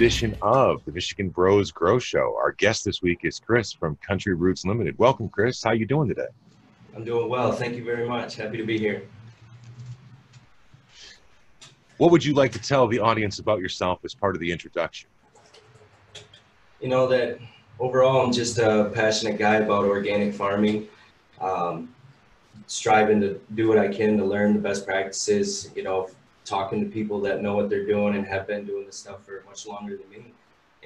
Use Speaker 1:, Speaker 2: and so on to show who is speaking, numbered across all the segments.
Speaker 1: to this week's edition of the Michigan Bros Grow Show. Our guest this week is Chris from Country Roots Limited. Welcome, Chris. How you doing today?
Speaker 2: I'm doing well. Thank you very much. Happy to be here.
Speaker 1: What would you like to tell the audience about yourself as part of the introduction?
Speaker 2: You know that overall, I'm just a passionate guy about organic farming, um, striving to do what I can to learn the best practices. You know, talking to people that know what they're doing and have been doing this stuff for much longer than me,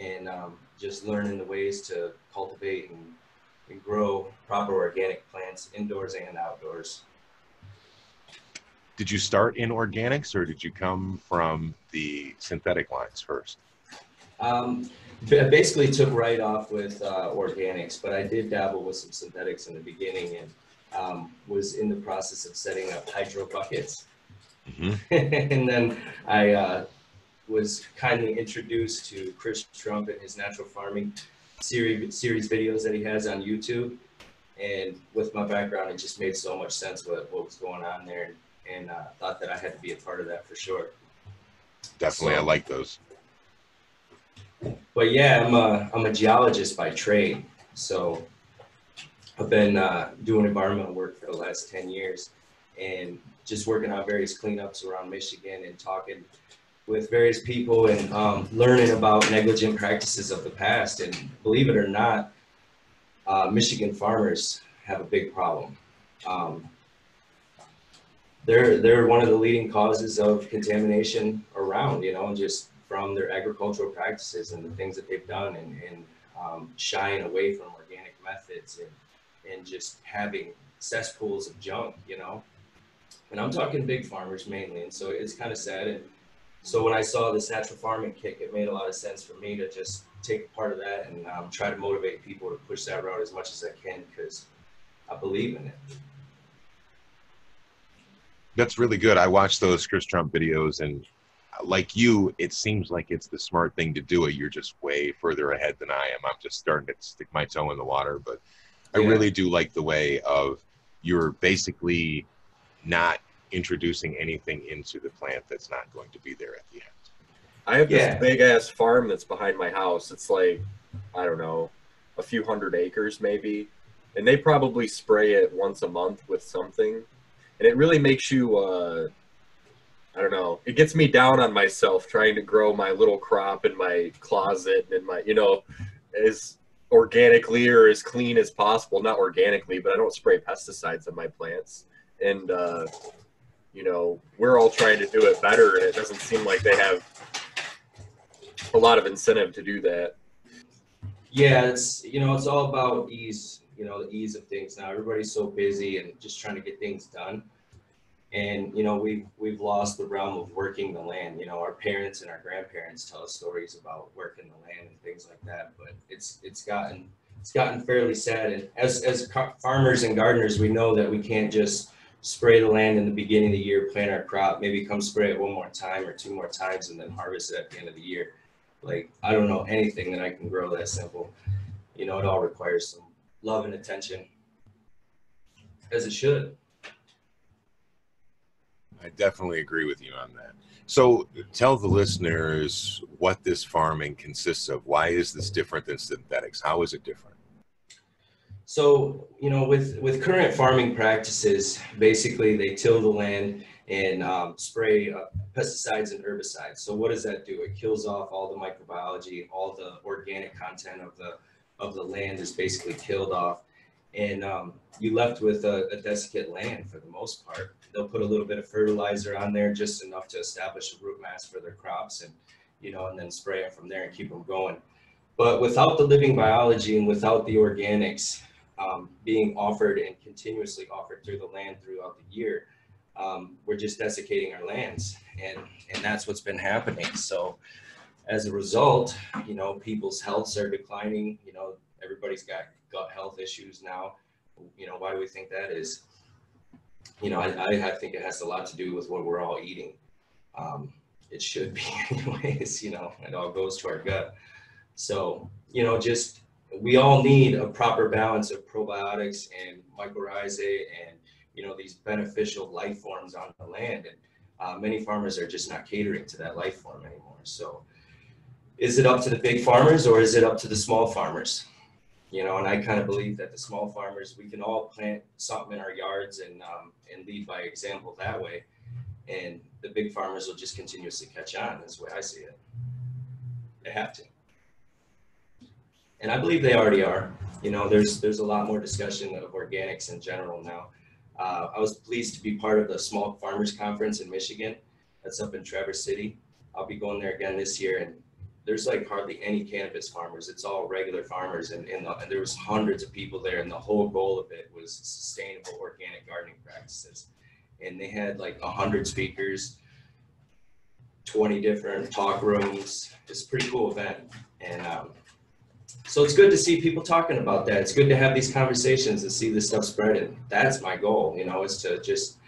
Speaker 2: and um, just learning the ways to cultivate and, and grow proper organic plants indoors and outdoors.
Speaker 1: Did you start in organics or did you come from the synthetic lines first?
Speaker 2: Um, basically took right off with uh, organics, but I did dabble with some synthetics in the beginning and um, was in the process of setting up hydro buckets. Mm-hmm. and then I uh, was kindly introduced to Chris Trump and his natural farming series, series videos that he has on YouTube. And with my background, it just made so much sense what, what was going on there. And, and uh, thought that I had to be a part of that for sure.
Speaker 1: Definitely, so, I like those.
Speaker 2: But yeah, I'm a, I'm a geologist by trade. So I've been uh, doing environmental work for the last 10 years and just working on various cleanups around Michigan and talking with various people and um, learning about negligent practices of the past. And believe it or not, uh, Michigan farmers have a big problem. Um, they're they're one of the leading causes of contamination around, you know, and just from their agricultural practices and the things that they've done and, and um, shying away from organic methods and, and just having cesspools of junk, you know. And I'm talking big farmers mainly, and so it's kind of sad. And so when I saw this natural farming kick, it made a lot of sense for me to just take part of that and um, try to motivate people to push that route as much as I can because I believe in it.
Speaker 1: That's really good. I watched those Chris Trump videos, and like you, it seems like it's the smart thing to do it. You're just way further ahead than I am. I'm just starting to stick my toe in the water, but I yeah. really do like the way of you're basically not introducing anything into the plant that's not going to be there at the end.
Speaker 3: I have yeah. this big ass farm that's behind my house. It's like, I don't know, a few hundred acres maybe. And they probably spray it once a month with something. And it really makes you, uh, I don't know, it gets me down on myself trying to grow my little crop in my closet and my, you know, as organically or as clean as possible. Not organically, but I don't spray pesticides on my plants and uh, you know we're all trying to do it better, and it doesn't seem like they have a lot of incentive to do that.
Speaker 2: Yeah, it's you know it's all about ease. You know the ease of things now. Everybody's so busy and just trying to get things done. And you know we've we've lost the realm of working the land. You know our parents and our grandparents tell us stories about working the land and things like that. But it's it's gotten it's gotten fairly sad. And as as farmers and gardeners, we know that we can't just spray the land in the beginning of the year, plant our crop, maybe come spray it one more time or two more times, and then harvest it at the end of the year. Like, I don't know anything that I can grow that simple. You know, it all requires some love and attention, as it should.
Speaker 1: I definitely agree with you on that. So tell the listeners what this farming consists of. Why is this different than synthetics? How is it different?
Speaker 2: So, you know, with, with current farming practices, basically they till the land and um, spray uh, pesticides and herbicides. So what does that do? It kills off all the microbiology, all the organic content of the of the land is basically killed off, and um, you left with a, a desiccant land for the most part. They'll put a little bit of fertilizer on there, just enough to establish a root mass for their crops, and you know, and then spray them from there and keep them going. But without the living biology and without the organics, um, being offered and continuously offered through the land throughout the year. Um, we're just desiccating our lands, and and that's what's been happening. So, as a result, you know, people's healths are declining. You know, everybody's got gut health issues now. You know, why do we think that is? You know, I, I think it has a lot to do with what we're all eating. Um, it should be, anyways. You know, it all goes to our gut. So, you know, just we all need a proper balance of probiotics and mycorrhizae and you know these beneficial life forms on the land and uh, many farmers are just not catering to that life form anymore so is it up to the big farmers or is it up to the small farmers? You know, and I kind of believe that the small farmers, we can all plant something in our yards and um, and lead by example that way, and the big farmers will just continuously catch on. That's the way I see it. They have to, and I believe they already are. You know, there's there's a lot more discussion of organics in general now. Uh, I was pleased to be part of the Small Farmers Conference in Michigan. That's up in Traverse City. I'll be going there again this year, and there's like hardly any cannabis farmers. It's all regular farmers, and, and, the, and, there was hundreds of people there, and the whole goal of it was sustainable organic gardening practices. And they had like a hundred speakers, twenty different talk rooms. It's a pretty cool event, and um, so it's good to see people talking about that. It's good to have these conversations and see this stuff spreading. That's my goal, you know, is to just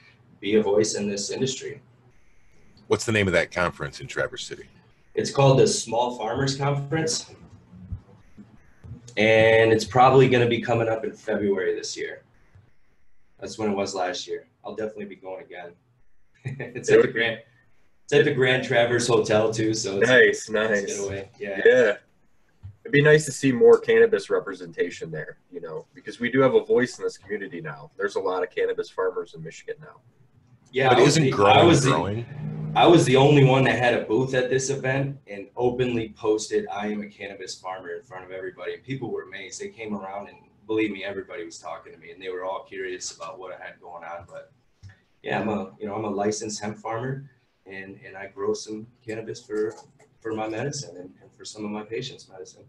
Speaker 2: be a voice in this industry.
Speaker 1: What's the name of that conference in Traverse City?
Speaker 2: It's called the Small Farmers Conference. And it's probably going to be coming up in February this year. That's when it was last year. I'll definitely be going again. it's at the Grand it's at the Grand Traverse Hotel too, so
Speaker 3: nice, nice. Yeah. Yeah. It'd be nice to see more cannabis representation there, you know, because we do have a voice in this community now. There's a lot of cannabis farmers in Michigan now.
Speaker 1: Yeah, but isn't the, growing I was growing?
Speaker 2: The, I was the only one that had a booth at this event and openly posted, "I am a cannabis farmer" in front of everybody. And people were amazed. They came around and believe me, everybody was talking to me, and they were all curious about what I had going on. But yeah, I'm a you know I'm a licensed hemp farmer, and and I grow some cannabis for for my medicine and, and for some of my patients' medicine.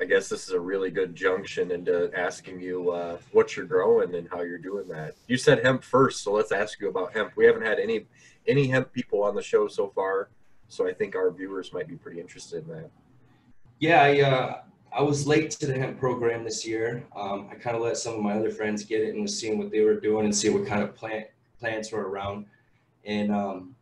Speaker 3: I guess this is a really good junction into asking you uh, what you're growing and how you're doing that. You said hemp first, so let's ask you about hemp. We haven't had any any hemp people on the show so far, so I think our viewers might be pretty interested in that.
Speaker 2: Yeah, I uh, I was late to the hemp program this year. Um, I kind of let some of my other friends get it and was seeing what they were doing and see what kind of plant plants were around, and um,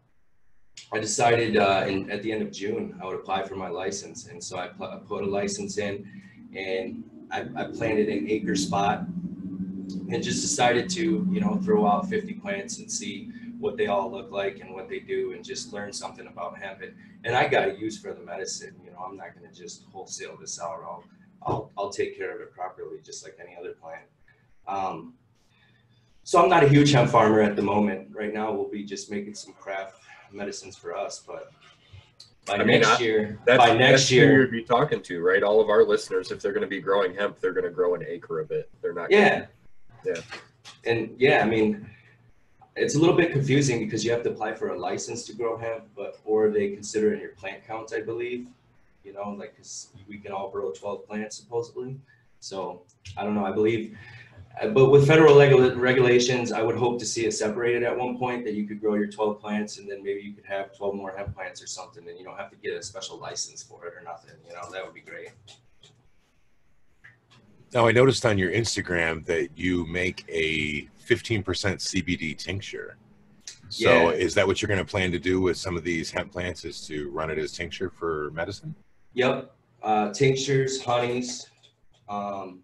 Speaker 2: I decided uh, in, at the end of June I would apply for my license, and so I, I put a license in, and I, I, planted an acre spot, and just decided to you know throw out 50 plants and see what they all look like and what they do, and just learn something about hemp. And, and I got a use for the medicine. You know, I'm not going to just wholesale this out. I'll, I'll I'll take care of it properly, just like any other plant. Um, so I'm not a huge hemp farmer at the moment. Right now, we'll be just making some craft medicines for us, but by I mean, next I, year, by next year,
Speaker 3: you'd be talking to, right? All of our listeners, if they're going to be growing hemp, they're going to grow an acre of it. They're not.
Speaker 2: Yeah.
Speaker 3: Gonna,
Speaker 2: yeah. And yeah, I mean, it's a little bit confusing because you have to apply for a license to grow hemp, but or they consider it in your plant count, I believe. You know, like cause we can all grow 12 plants supposedly. So I don't know. I believe but with federal regulations, I would hope to see it separated at one point that you could grow your 12 plants and then maybe you could have 12 more hemp plants or something and you don't have to get a special license for it or nothing. You know, that would be great.
Speaker 1: Now, I noticed on your Instagram that you make a 15% CBD tincture. So, yeah. is that what you're going to plan to do with some of these hemp plants? Is to run it as tincture for medicine?
Speaker 2: Yep, uh, tinctures, honeys, um,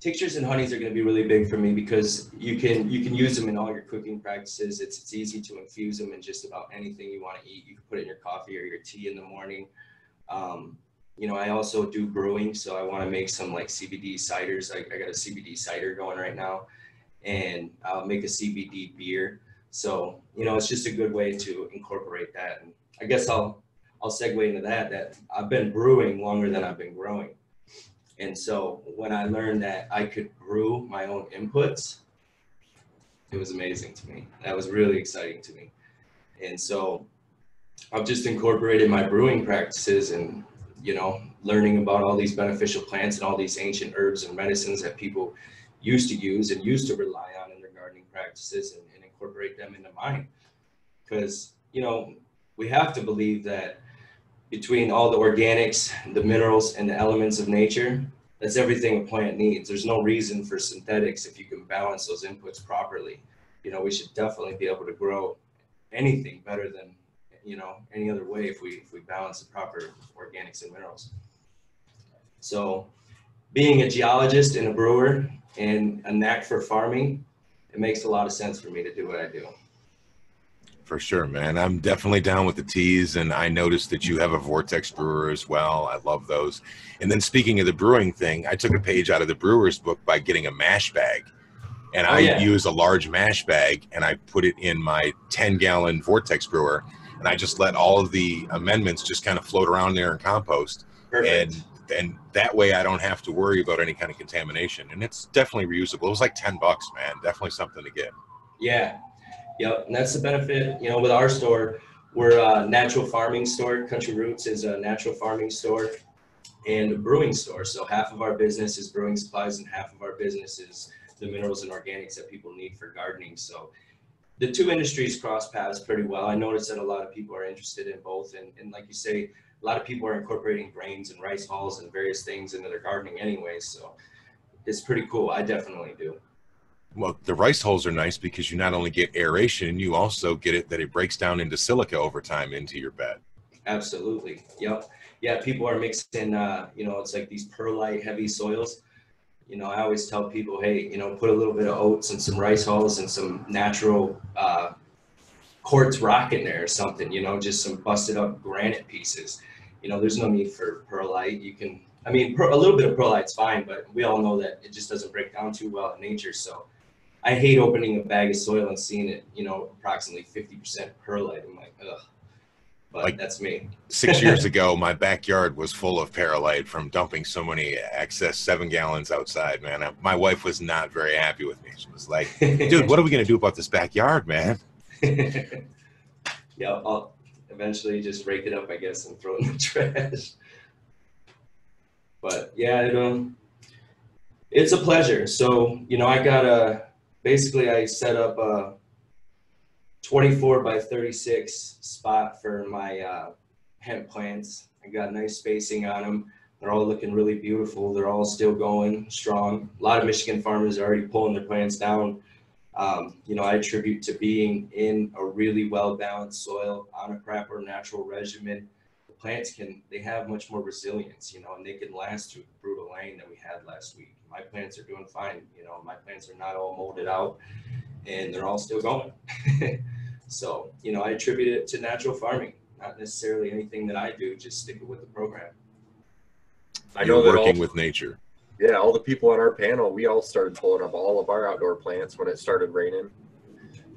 Speaker 2: tinctures and honeys are going to be really big for me because you can you can use them in all your cooking practices. It's it's easy to infuse them in just about anything you want to eat. You can put it in your coffee or your tea in the morning. Um, you know, I also do brewing, so I want to make some like CBD ciders. I, I got a CBD cider going right now, and I'll make a CBD beer. So you know, it's just a good way to incorporate that. And I guess I'll I'll segue into that. That I've been brewing longer than I've been growing. And so when I learned that I could brew my own inputs, it was amazing to me. That was really exciting to me. And so I've just incorporated my brewing practices and, you know, learning about all these beneficial plants and all these ancient herbs and medicines that people used to use and used to rely on in their gardening practices and, and incorporate them into mine. Because, you know, we have to believe that between all the organics, the minerals, and the elements of nature, that's everything a plant needs. There's no reason for synthetics if you can balance those inputs properly. You know, we should definitely be able to grow anything better than you know any other way if we if we balance the proper organics and minerals. So, being a geologist and a brewer and a knack for farming, it makes a lot of sense for me to do what I do.
Speaker 1: For sure, man. I'm definitely down with the teas, and I noticed that you have a Vortex brewer as well. I love those. And then speaking of the brewing thing, I took a page out of the brewer's book by getting a mash bag, and
Speaker 2: Oh,
Speaker 1: I
Speaker 2: yeah.
Speaker 1: use a large mash bag, and I put it in my 10 gallon Vortex brewer, and I just let all of the amendments just kind of float around there and compost,
Speaker 2: Perfect.
Speaker 1: and and that way I don't have to worry about any kind of contamination. And it's definitely reusable. It was like 10 bucks, man. Definitely something to get.
Speaker 2: Yeah, yep, and that's the benefit, you know, with our store, we're a natural farming store. Country Roots is a natural farming store and a brewing store. So half of our business is brewing supplies and half of our business is the minerals and organics that people need for gardening. So the two industries cross paths pretty well. I noticed that a lot of people are interested in both. And, and like you say, a lot of people are incorporating grains and rice hulls and various things into their gardening anyway. So it's pretty cool. I definitely do.
Speaker 1: Well, the rice hulls are nice because you not only get aeration, you also get it that it breaks down into silica over time into your bed.
Speaker 2: Absolutely. Yep. Yeah, people are mixing, uh, you know, it's like these perlite heavy soils. You know, I always tell people, hey, you know, put a little bit of oats and some rice hulls and some natural uh, quartz rock in there or something, you know, just some busted up granite pieces. You know, there's no need for perlite. You can, I mean, per, a little bit of perlite's fine, but we all know that it just doesn't break down too well in nature. So I hate opening a bag of soil and seeing it, you know, approximately 50% perlite. I'm like, ugh. But
Speaker 1: Like-
Speaker 2: that's me.
Speaker 1: Six years ago, my backyard was full of perlite from dumping so many excess seven gallons outside, man. I, my wife was not very happy with me. She was like, dude, what are we going to do about this backyard, man?
Speaker 2: yeah, I'll eventually just rake it up, I guess, and throw it in the trash. But yeah, it, um, it's a pleasure. So you know, I got a basically I set up a 24 by 36 spot for my uh, hemp plants. I got nice spacing on them. They're all looking really beautiful. They're all still going strong. A lot of Michigan farmers are already pulling their plants down um, you know, I attribute to being in a really well balanced soil on a proper natural regimen. The plants can, they have much more resilience, you know, and they can last through the brutal rain that we had last week. My plants are doing fine, you know, my plants are not all molded out and they're all still going. so, you know, I attribute it to natural farming, not necessarily anything that I do, just stick with the program.
Speaker 3: I
Speaker 1: You're
Speaker 3: know all,
Speaker 1: working with nature.
Speaker 3: yeah, all the people on our panel, we all started pulling up all of our outdoor plants when it started raining.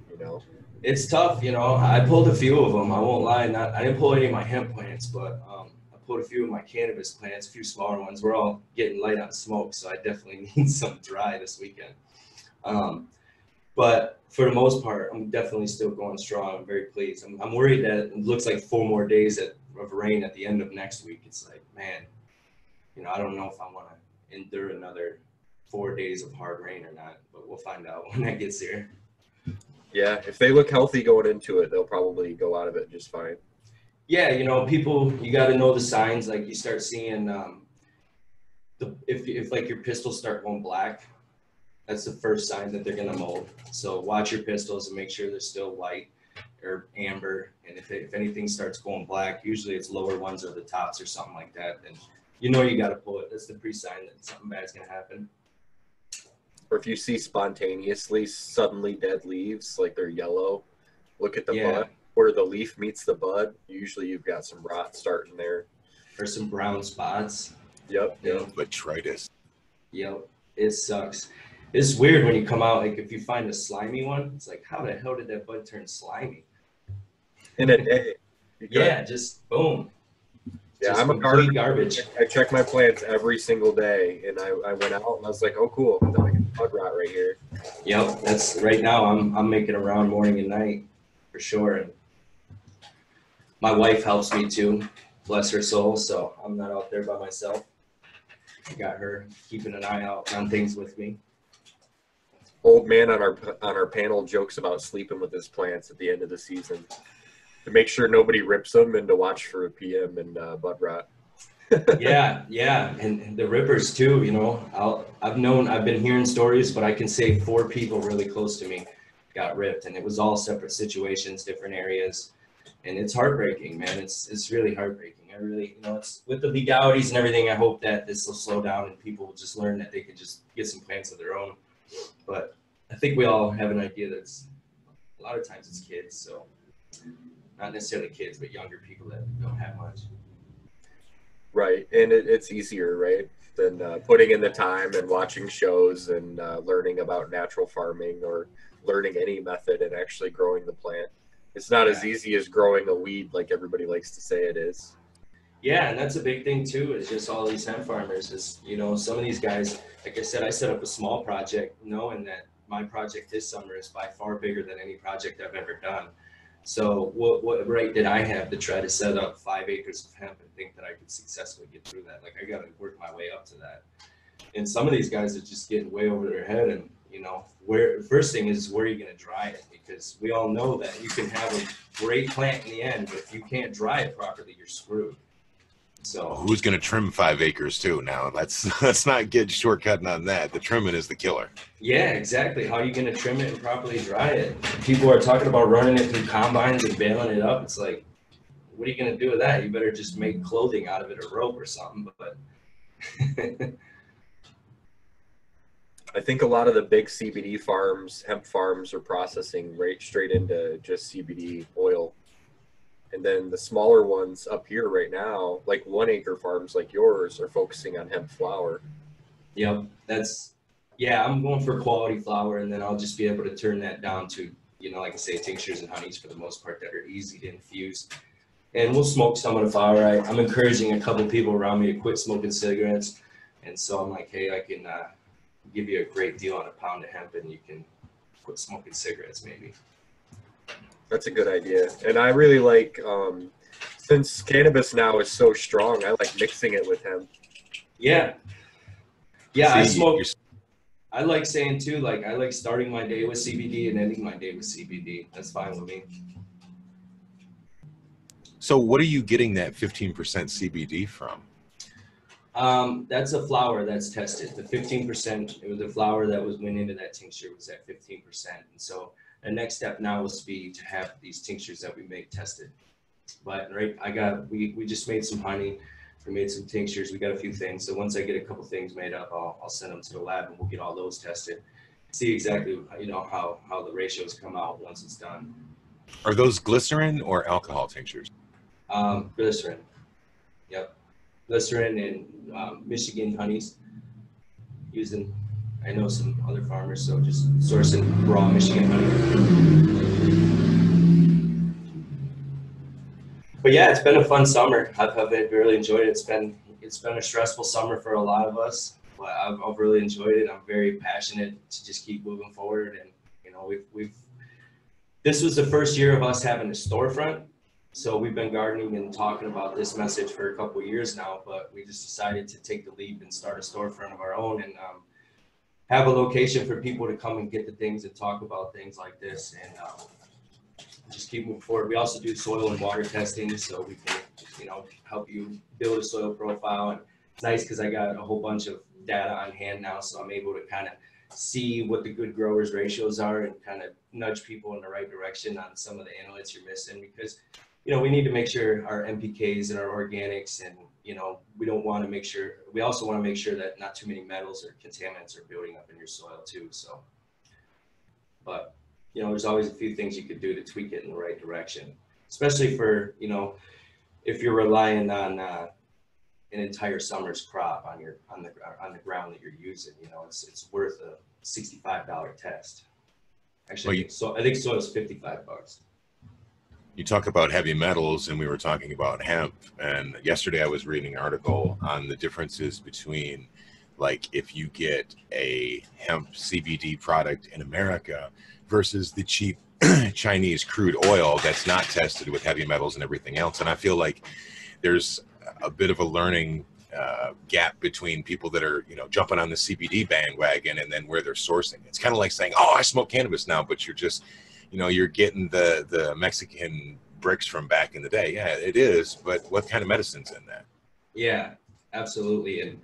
Speaker 3: You know,
Speaker 2: It's tough, you know. I pulled a few of them. I won't lie. Not I didn't pull any of my hemp plants, but um, I pulled a few of my cannabis plants, a few smaller ones. We're all getting light on smoke, so I definitely need some dry this weekend. Um, but for the most part, I'm definitely still going strong. I'm very pleased. I'm, I'm worried that it looks like four more days at, of rain at the end of next week. It's like, man, you know, I don't know if I want to endure another four days of hard rain or not, but we'll find out when that gets here.
Speaker 3: Yeah, if they look healthy going into it, they'll probably go out of it just fine.
Speaker 2: yeah you know people you got to know the signs like you start seeing um the if, if like your pistils start going black that's the first sign that they're going to mold. So watch your pistils and make sure they're still white or amber and if, it, if anything starts going black usually it's lower ones or the tops or something like that then you know you got to pull it. That's the pre-sign that something bad's to happen
Speaker 3: Or if you see spontaneously suddenly dead leaves, like they're yellow, look at the
Speaker 2: Yeah.
Speaker 3: bud. Where the leaf meets the bud, usually you've got some rot starting there.
Speaker 2: or some brown spots
Speaker 3: Yep.
Speaker 2: you
Speaker 3: Yep.
Speaker 2: know
Speaker 1: Botrytis.
Speaker 2: Yep, it sucks. It's weird when you come out, like if you find a slimy one, it's like, how the hell did that bud turn slimy?
Speaker 3: In a day.
Speaker 2: Yeah, just boom.
Speaker 3: Yeah,
Speaker 2: Just
Speaker 3: I'm a
Speaker 2: complete
Speaker 3: gardener.
Speaker 2: garbage.
Speaker 3: I check my plants every single day, and I, I went out and I was like, oh, cool. Bud rot right here.
Speaker 2: Yep, that's right now. I'm I'm making a round morning and night for sure. And my wife helps me too, bless her soul. So I'm not out there by myself. I got her keeping an eye out on things with me.
Speaker 3: Old man on our on our panel jokes about sleeping with his plants at the end of the season to make sure nobody rips them and to watch for a PM and uh, bud rot.
Speaker 2: Yeah, yeah, and, the rippers too. You know, I'll, I've known, I've been hearing stories, but I can say four people really close to me got ripped, and it was all separate situations, different areas, and it's heartbreaking, man. It's it's really heartbreaking. I really, you know, it's with the legalities and everything. I hope that this will slow down and people will just learn that they can just get some plants of their own. But I think we all have an idea that's a lot of times it's kids, so not necessarily kids, but younger people that don't have much.
Speaker 3: Right, and it, it's easier, right, than uh, putting in the time and watching shows and uh, learning about natural farming or learning any method and actually growing the plant. It's not as easy as growing a weed like everybody likes to say it is.
Speaker 2: Yeah, and that's a big thing too. Is just all these hemp farmers. Is you know some of these guys. Like I said, I set up a small project, knowing that my project this summer is by far bigger than any project I've ever done. So what what right did I have to try to set up five acres of hemp and think that I could successfully get through that? Like I got to work my way up to that. And some of these guys are just getting way over their head. And you know, where first thing is where are you going to dry it? Because we all know that you can have a great plant in the end, but if you can't dry it properly, you're screwed. So
Speaker 1: who's going to trim five acres too? Now let's let's not get shortcutting on that. The trimming is the killer.
Speaker 2: Yeah, exactly. How are you going to trim it and properly dry it? People are talking about running it through combines and baling it up. It's like, what are you going to do with that? You better just make clothing out of it or rope or something. But
Speaker 3: I think a lot of the big CBD farms, hemp farms, are processing right straight into just CBD oil and then the smaller ones up here right now, like one acre farms like yours, are focusing on hemp flower.
Speaker 2: Yep, that's yeah. I'm going for quality flower, and then I'll just be able to turn that down to you know, like I say, tinctures and honeys for the most part that are easy to infuse. And we'll smoke some of the flower. I, I'm encouraging a couple people around me to quit smoking cigarettes, and so I'm like, hey, I can uh, give you a great deal on a pound of hemp, and you can quit smoking cigarettes maybe.
Speaker 3: That's a good idea. And I really like, um, since cannabis now is so strong, I like mixing it with hemp.
Speaker 2: Yeah. Yeah, I smoke. I like saying too, like I like starting my day with CBD and ending my day with CBD. That's fine with me.
Speaker 1: So, what are you getting that 15% CBD from?
Speaker 2: Um, that's a flower that's tested. The 15%, it was a flower that was went into that tincture was at 15%. And so the next step now is to be to have these tinctures that we make tested. But right, I got we we just made some honey. We made some tinctures. We got a few things. So once I get a couple things made up, I'll, I'll send them to the lab and we'll get all those tested. See exactly you know how how the ratios come out once it's done.
Speaker 1: Are those glycerin or alcohol tinctures?
Speaker 2: Um, glycerin. Yep, glycerin and um, Michigan honeys using I know some other farmers, so just sourcing raw Michigan honey. But yeah, it's been a fun summer. I've, I've really enjoyed it. It's been it's been a stressful summer for a lot of us, but I've, I've really enjoyed it. I'm very passionate to just keep moving forward, and you know we've we've this was the first year of us having a storefront so we've been gardening and talking about this message for a couple years now, but we just decided to take the leap and start a storefront of our own. And um, have a location for people to come and get the things and talk about things like this and um, just keep moving forward. We also do soil and water testing, so we can, you know, help you build a soil profile. And it's nice because I got a whole bunch of data on hand now, so I'm able to kind of see what the good growers ratios are and kind of nudge people in the right direction on some of the analytes you're missing because you know we need to make sure our NPKs and our organics and you know, we don't want to make sure, we also want to make sure that not too many metals or contaminants are building up in your soil too. So, but, you know, there's always a few things you could do to tweak it in the right direction, especially for, you know, if you're relying on uh, an entire summer's crop on your, on the, on the ground that you're using, you know, it's, it's worth a $65 test. Actually, well, you, so I think soil is 55 bucks
Speaker 1: you talk about heavy metals and we were talking about hemp and yesterday i was reading an article on the differences between like if you get a hemp cbd product in america versus the cheap chinese crude oil that's not tested with heavy metals and everything else. And i feel like there's a bit of a learning uh, gap between people that are you know jumping on the cbd bandwagon and then where they're sourcing. It's kind of like saying oh i smoke cannabis now but you're just you know you're getting the the Mexican bricks from back in the day. Yeah, it is, but what kind of medicine's in that?
Speaker 2: Yeah, absolutely. And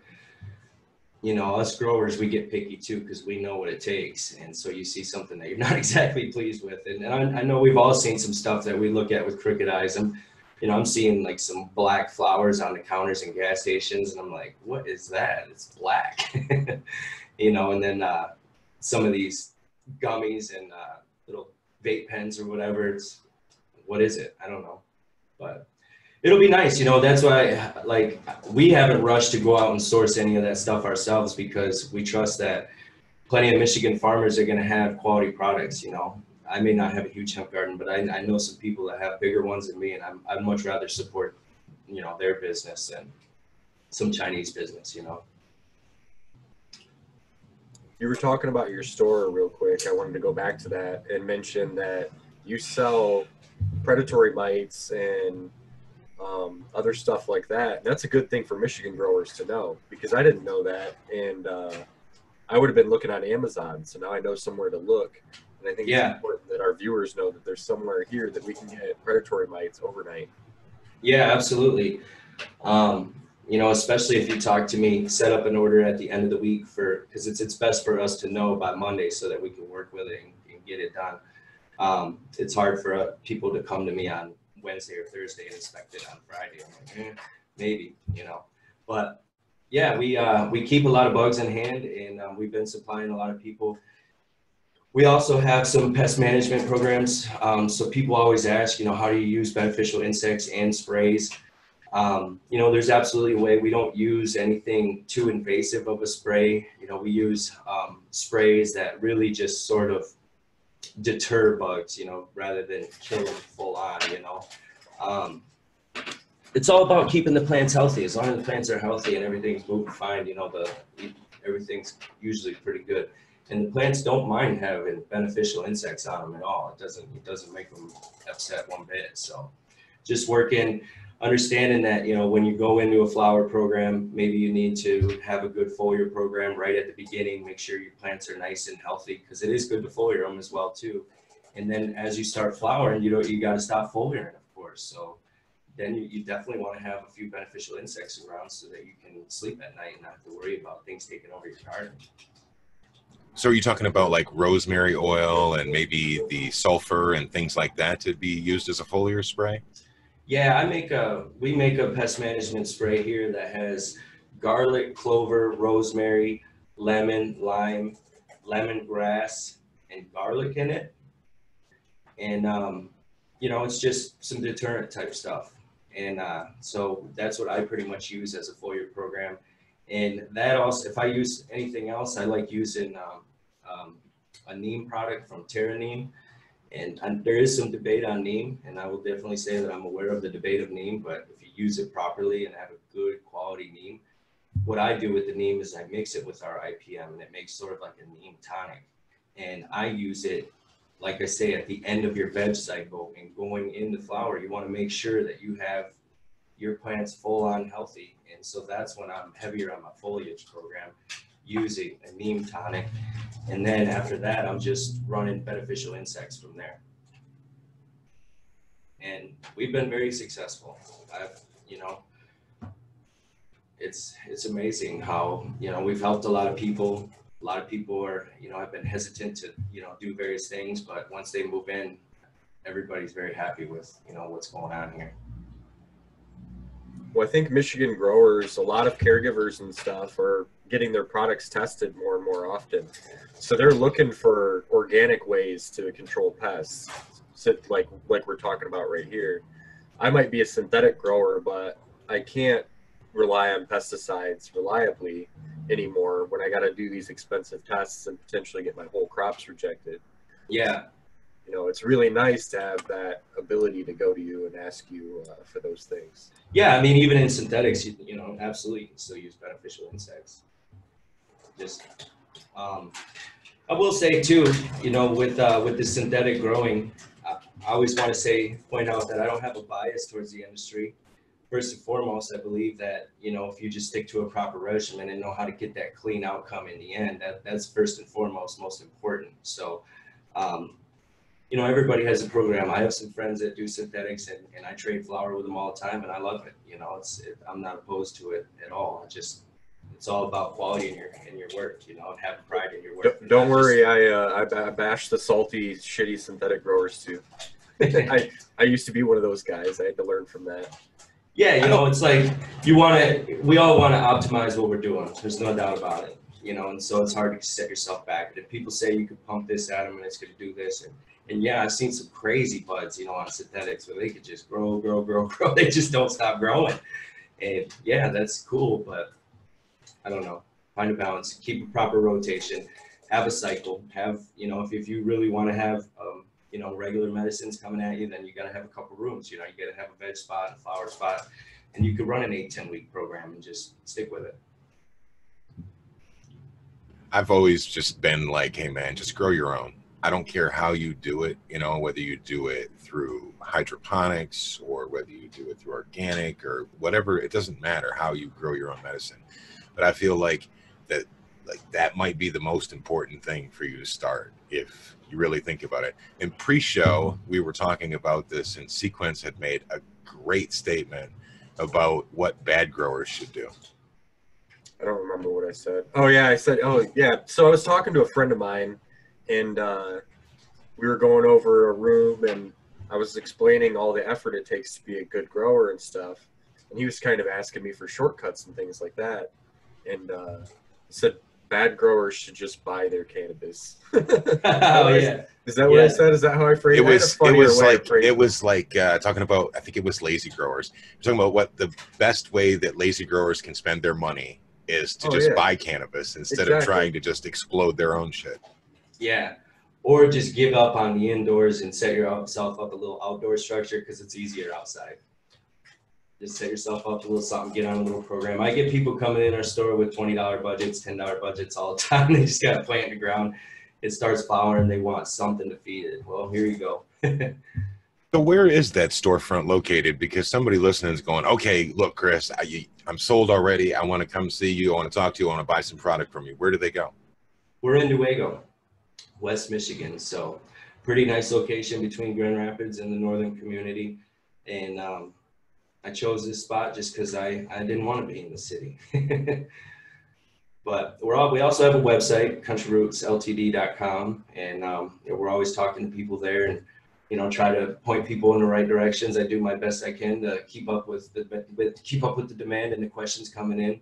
Speaker 2: you know, us growers, we get picky too because we know what it takes. And so you see something that you're not exactly pleased with. And, and I, I, know we've all seen some stuff that we look at with crooked eyes. And, you know, I'm seeing like some black flowers on the counters in gas stations. And I'm like, what is that? It's black. you know, and then uh, some of these gummies and uh, pens or whatever. It's what is it? I don't know, but it'll be nice. You know, that's why like we haven't rushed to go out and source any of that stuff ourselves because we trust that plenty of Michigan farmers are going to have quality products. You know, I may not have a huge hemp garden, but I, I know some people that have bigger ones than me, and I'm, I'd much rather support, you know, their business than some Chinese business. You know.
Speaker 3: You were talking about your store real quick. I wanted to go back to that and mention that you sell predatory mites and um, other stuff like that. That's a good thing for Michigan growers to know because I didn't know that, and uh, I would have been looking on Amazon. So now I know somewhere to look, and I think
Speaker 2: Yeah.
Speaker 3: it's important that our viewers know that there's somewhere here that we can get predatory mites overnight.
Speaker 2: Yeah, absolutely. Um, you know, especially if you talk to me, set up an order at the end of the week for because it's it's best for us to know by Monday so that we can work with it and, and get it done. Um, it's hard for uh, people to come to me on Wednesday or Thursday and inspect it on Friday. I'm like, eh, maybe, you know, but yeah, we uh, we keep a lot of bugs in hand, and um, we've been supplying a lot of people. We also have some pest management programs. Um, so people always ask, you know, how do you use beneficial insects and sprays? Um, you know, there's absolutely a way. We don't use anything too invasive of a spray. You know, we use um, sprays that really just sort of deter bugs, you know, rather than kill them full on, you know. Um, it's all about keeping the plants healthy. As long as the plants are healthy and everything's moving fine, you know, the everything's usually pretty good. And the plants don't mind having beneficial insects on them at all. It doesn't it doesn't make them upset one bit. So just working understanding that you know when you go into a flower program maybe you need to have a good foliar program right at the beginning make sure your plants are nice and healthy because it is good to foliar them as well too. And then as you start flowering you know you got to stop foliaring of course. So then you, you definitely want to have a few beneficial insects around so that you can sleep at night and not have to worry about things taking over your garden.
Speaker 1: So are you talking about like rosemary oil and maybe the sulfur and things like that to be used as a foliar spray?
Speaker 2: Yeah, I make a we make a pest management spray here that has garlic, clover, rosemary, lemon, lime, lemongrass, and garlic in it. And um, you know, it's just some deterrent type stuff. And uh, so that's what I pretty much use as a foliar program. And that also, if I use anything else, I like using um, um, a neem product from Terra Neem. And, and there is some debate on neem, and I will definitely say that I'm aware of the debate of neem. But if you use it properly and have a good quality neem, what I do with the neem is I mix it with our IPM, and it makes sort of like a neem tonic. And I use it, like I say, at the end of your veg cycle and going into flower. You want to make sure that you have your plants full on healthy, and so that's when I'm heavier on my foliage program, using a neem tonic and then after that, I'm just running beneficial insects from there. And we've been very successful. I've, you know, it's it's amazing how, you know, we've helped a lot of people. A lot of people are, you know, have been hesitant to, you know, do various things, but once they move in, everybody's very happy with, you know, what's going on here.
Speaker 3: Well, I think Michigan growers, a lot of caregivers and stuff are getting their products tested more and more often. So they're looking for organic ways to control pests, so like like we're talking about right here. I might be a synthetic grower, but I can't rely on pesticides reliably anymore when I got to do these expensive tests and potentially get my whole crops rejected.
Speaker 2: Yeah,
Speaker 3: You know, it's really nice to have that ability to go to you and ask you uh, for those things.
Speaker 2: Yeah, I mean, even in synthetics, you, you know, absolutely, you can still use beneficial insects. Just, um, I will say too, you know, with uh, with the synthetic growing, I, I always want to say, point out that I don't have a bias towards the industry. First and foremost, I believe that you know, if you just stick to a proper regimen and know how to get that clean outcome in the end, that that's first and foremost most important. So. Um, you know, everybody has a program. I have some friends that do synthetics and, and I trade flower with them all the time and I love it. You know, it's, it, I'm not opposed to it at all. I just, it's all about quality in your, in your work, you know, and having pride in your work.
Speaker 3: Don't, don't worry, I, uh, I bash the salty, shitty synthetic growers too. I, I used to be one of those guys. I had to learn from that.
Speaker 2: Yeah, you know, it's like you want to. We all want to optimize what we're doing. There's no doubt about it. You know, and so it's hard to set yourself back. But if people say you could pump this at them and it's going to do this, and And yeah, I've seen some crazy buds, you know, on synthetics where they could just grow, grow, grow, grow. They just don't stop growing. And yeah, that's cool, but I don't know. Find a balance, keep a proper rotation, have a cycle, have, you know, if, if you really want to have, um, you know, regular medicines coming at you, then you got to have a couple rooms. You know, you got to have a veg spot, a flower spot, and you could run an eight, 10 week program and just stick with it.
Speaker 1: I've always just been like, hey man, just grow your own. I don't care how you do it, you know, whether you do it through hydroponics or whether you do it through organic or whatever, it doesn't matter how you grow your own medicine. But I feel like that like that might be the most important thing for you to start if you really think about it. In pre-show, we were talking about this and Sequence had made a great statement about what bad growers should do.
Speaker 3: I don't remember what I said. Oh yeah, I said oh yeah. So I was talking to a friend of mine and uh, we were going over a room and I was explaining all the effort it takes to be a good grower and stuff. And he was kind of asking me for shortcuts and things like that. And uh, said bad growers should just buy their cannabis.
Speaker 2: oh yeah.
Speaker 3: Is that what
Speaker 2: Yeah.
Speaker 3: I said? Is that how I phrased
Speaker 1: It
Speaker 3: I
Speaker 1: was it was like
Speaker 3: phrasing
Speaker 1: it was like uh, talking about I think it was lazy growers. We're talking about what the best way that lazy growers can spend their money is to
Speaker 3: Oh,
Speaker 1: just
Speaker 3: yeah.
Speaker 1: buy cannabis instead of trying to just explode their own shit.
Speaker 2: Yeah. Or just give up on the indoors and set yourself up a little outdoor structure because it's easier outside. Just set yourself up a little something, get on a little program. I get people coming in our store with twenty dollar budgets, ten dollar budgets all the time. They just got a plant in the ground. It starts flowering. They want something to feed it. Well, here you go.
Speaker 1: So where is that storefront located? Because somebody listening is going, okay, look, Chris, I, I'm sold already. I want to come see you. I want to talk to you. I want to buy some product from you. Where do they go?
Speaker 2: We're in Newaygo, West Michigan. So pretty nice location between Grand Rapids and the northern community. And um, I chose this spot just because I, I didn't want to be in the city. but we're all, we also have a website, countryrootsltd.com. And um, we're always talking to people there and, you know, try to point people in the right directions. I do my best I can to keep up with the, keep up with the demand and the questions coming in.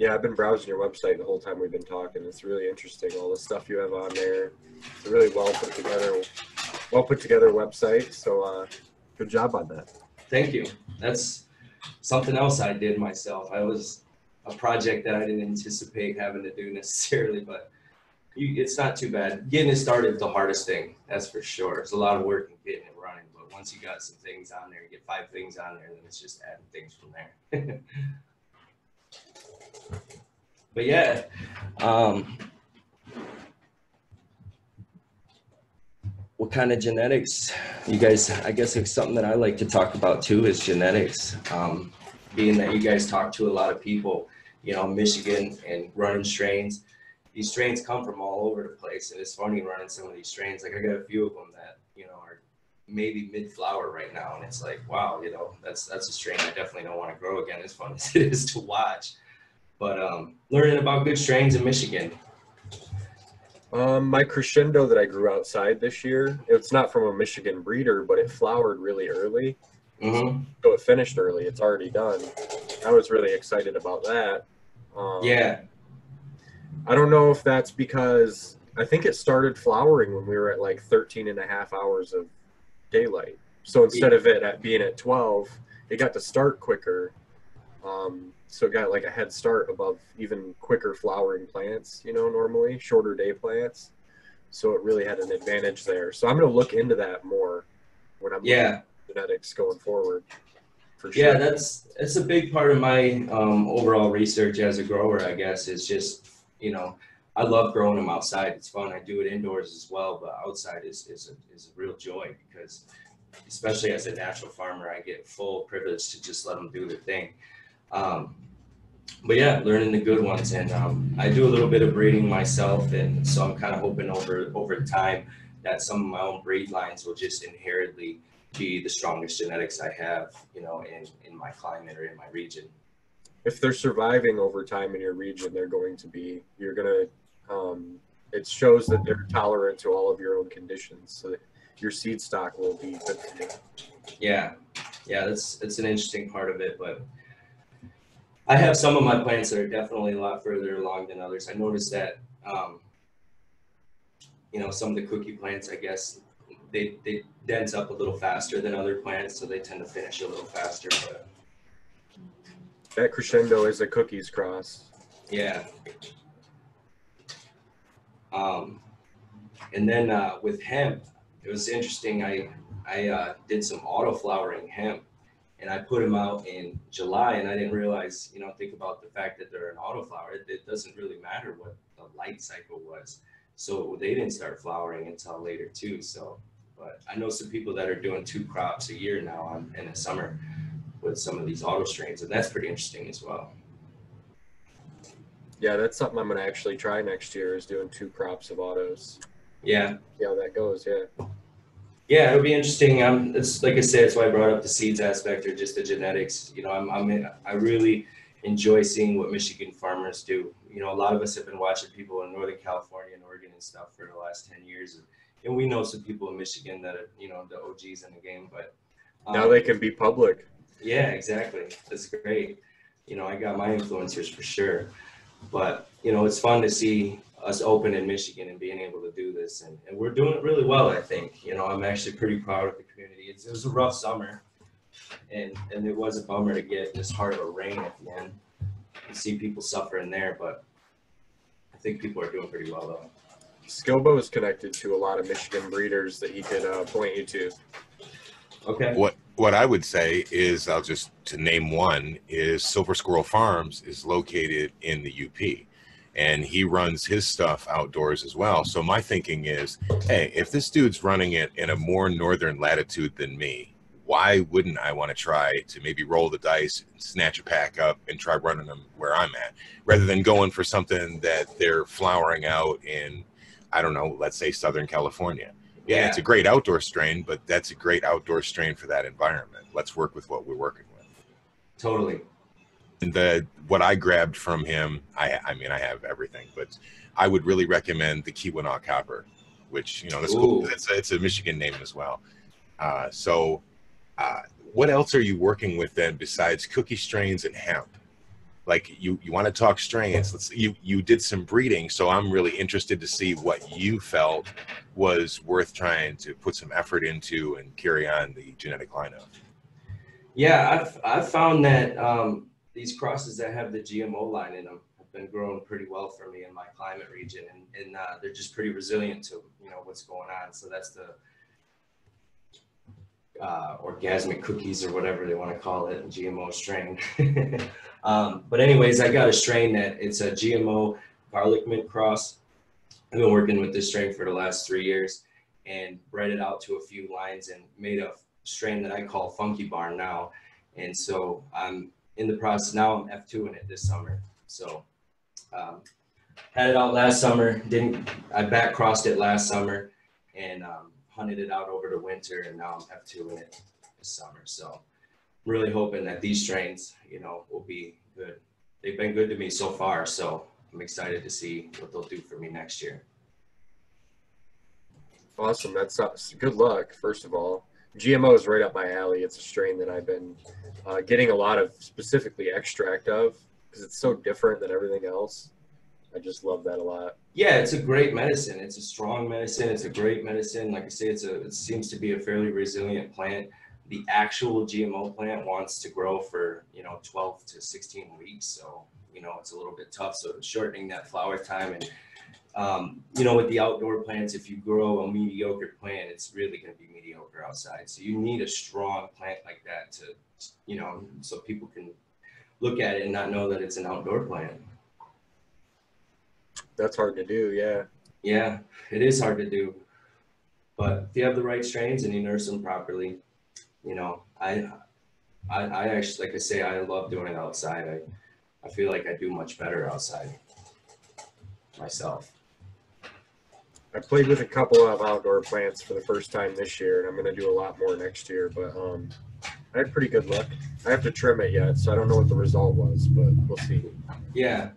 Speaker 3: Yeah, I've been browsing your website the whole time we've been talking. It's really interesting, all the stuff you have on there. It's a really well put together, well put together website. So, uh, good job on that.
Speaker 2: Thank you. That's something else I did myself. I was a project that I didn't anticipate having to do necessarily, but you, it's not too bad. Getting it started is the hardest thing, that's for sure. It's a lot of work in getting it running, but once you got some things on there, you get five things on there, then it's just adding things from there. but yeah, um, what kind of genetics you guys i guess it's something that i like to talk about too is genetics. Um, being that you guys talk to a lot of people you know michigan and running strains these strains come from all over the place and it's funny running some of these strains like i got a few of them that you know are maybe mid flower right now and it's like wow you know that's that's a strain i definitely don't want to grow again as fun as it is to watch but um, learning about good strains in michigan
Speaker 3: Um, my crescendo that I grew outside this year, it's not from a Michigan breeder, but it flowered really early.
Speaker 2: Mhm.
Speaker 3: So it finished early. It's already done. I was really excited about that. Um,
Speaker 2: yeah
Speaker 3: I don't know if that's because I think it started flowering when we were at like 13 and a half hours of daylight. So instead of it at being at 12, it got to start quicker. Um, so it got like a head start above even quicker flowering plants, you know, normally shorter day plants. So it really had an advantage there. So I'm going to look into that more when I'm
Speaker 2: yeah
Speaker 3: genetics going forward. For sure.
Speaker 2: Yeah, that's that's a big part of my um, overall research as a grower. I guess is just you know I love growing them outside. It's fun. I do it indoors as well, but outside is is a, is a real joy because especially as a natural farmer, I get full privilege to just let them do their thing. Um, but yeah, learning the good ones, and um, I do a little bit of breeding myself, and so I'm kind of hoping over over time that some of my own breed lines will just inherently be the strongest genetics I have, you know, in, in my climate or in my region.
Speaker 3: if they're surviving over time in your region, they're going to be, you're going to, um, it shows that they're tolerant to all of your own conditions. So that your seed stock will be good for you.
Speaker 2: Yeah, yeah, that's that's an interesting part of it, but I have some of my plants that are definitely a lot further along than others. I noticed that um, you know, some of the cookie plants, I guess, they, they dense up a little faster than other plants, so they tend to finish a little faster, but
Speaker 3: That crescendo is a cookies cross.
Speaker 2: yeah. Um, and then uh, with hemp, it was interesting. I I uh, did some auto flowering hemp, and I put them out in July, and I didn't realize, you know, think about the fact that they're an auto flower. It, it doesn't really matter what the light cycle was, so they didn't start flowering until later too. So, but I know some people that are doing two crops a year now on, in the summer with some of these auto strains, and that's pretty interesting as well.
Speaker 3: Yeah, that's something I'm gonna actually try next year is doing two crops of autos.
Speaker 2: Yeah,
Speaker 3: See how that goes, yeah.
Speaker 2: Yeah, it'll be interesting. Um, it's like I said, it's why I brought up the seeds aspect or just the genetics. You know, I'm, I'm, I really enjoy seeing what Michigan farmers do. You know, a lot of us have been watching people in Northern California and Oregon and stuff for the last 10 years. And, and we know some people in Michigan that are, you know, the OGs in the game, but um,
Speaker 3: Now they can be public.
Speaker 2: yeah, exactly. That's great. You know, I got my influencers for sure. But, you know, it's fun to see us open in Michigan and being able to do this. And, and we're doing it really well, I think. You know, I'm actually pretty proud of the community. It's, it was a rough summer. And, and it was a bummer to get this hard of a rain at the end and see people suffering there. But I think people are doing pretty well, though.
Speaker 3: Scobo is connected to a lot of Michigan breeders that he could uh, point you to.
Speaker 2: Okay.
Speaker 1: What what I would say is, I'll just to name one is Silver Squirrel Farms is located in the UP, and he runs his stuff outdoors as well. So my thinking is, hey, if this dude's running it in a more northern latitude than me, why wouldn't I want to try to maybe roll the dice, snatch a pack up, and try running them where I'm at, rather than going for something that they're flowering out in, I don't know, let's say Southern California yeah, it's a great outdoor strain, but that's a great outdoor strain for that environment. Let's work with what we're working with.
Speaker 2: Totally.
Speaker 1: The what I grabbed from him, I I mean I have everything, but I would really recommend the Keweenaw Copper, which you know that's cool. It's a, it's a Michigan name as well. Uh, so, uh, what else are you working with then besides cookie strains and hemp? Like you you want to talk strains? Let's you you did some breeding, so I'm really interested to see what you felt was worth trying to put some effort into and carry on the genetic line lineup.
Speaker 2: Yeah, I've I've found that um, these crosses that have the GMO line in them have been growing pretty well for me in my climate region, and and uh, they're just pretty resilient to you know what's going on. So that's the uh, orgasmic cookies or whatever they want to call it, GMO strain. um, but anyways, I got a strain that it's a GMO garlic mint cross. I've been working with this strain for the last three years and bred it out to a few lines and made a strain that I call Funky Barn now. And so I'm in the process now. I'm F2 in it this summer. So um, had it out last summer. Didn't I back crossed it last summer and um, hunted it out over the winter, and now I'm F2 in it this summer. So I'm really hoping that these strains, you know, will be good. They've been good to me so far. So I'm excited to see what they'll do for me next year.
Speaker 3: Awesome. That's uh, good luck, first of all. GMO is right up my alley. It's a strain that I've been uh, getting a lot of specifically extract of because it's so different than everything else. I just love that a lot.
Speaker 2: Yeah, it's a great medicine. It's a strong medicine. It's a great medicine. Like I say, it's a it seems to be a fairly resilient plant. The actual GMO plant wants to grow for you know 12 to 16 weeks, so you know it's a little bit tough. So shortening that flower time and um, you know with the outdoor plants, if you grow a mediocre plant, it's really going to be mediocre outside. So you need a strong plant like that to you know so people can look at it and not know that it's an outdoor plant.
Speaker 3: That's hard to do. Yeah.
Speaker 2: Yeah, it is hard to do. But if you have the right strains and you nurse them properly, you know, I, I, I actually, like I say, I love doing it outside. I, I feel like I do much better outside myself.
Speaker 3: I played with a couple of outdoor plants for the first time this year, and I'm going to do a lot more next year. But um, I had pretty good luck. I have to trim it yet, so I don't know what the result was, but we'll see.
Speaker 2: Yeah.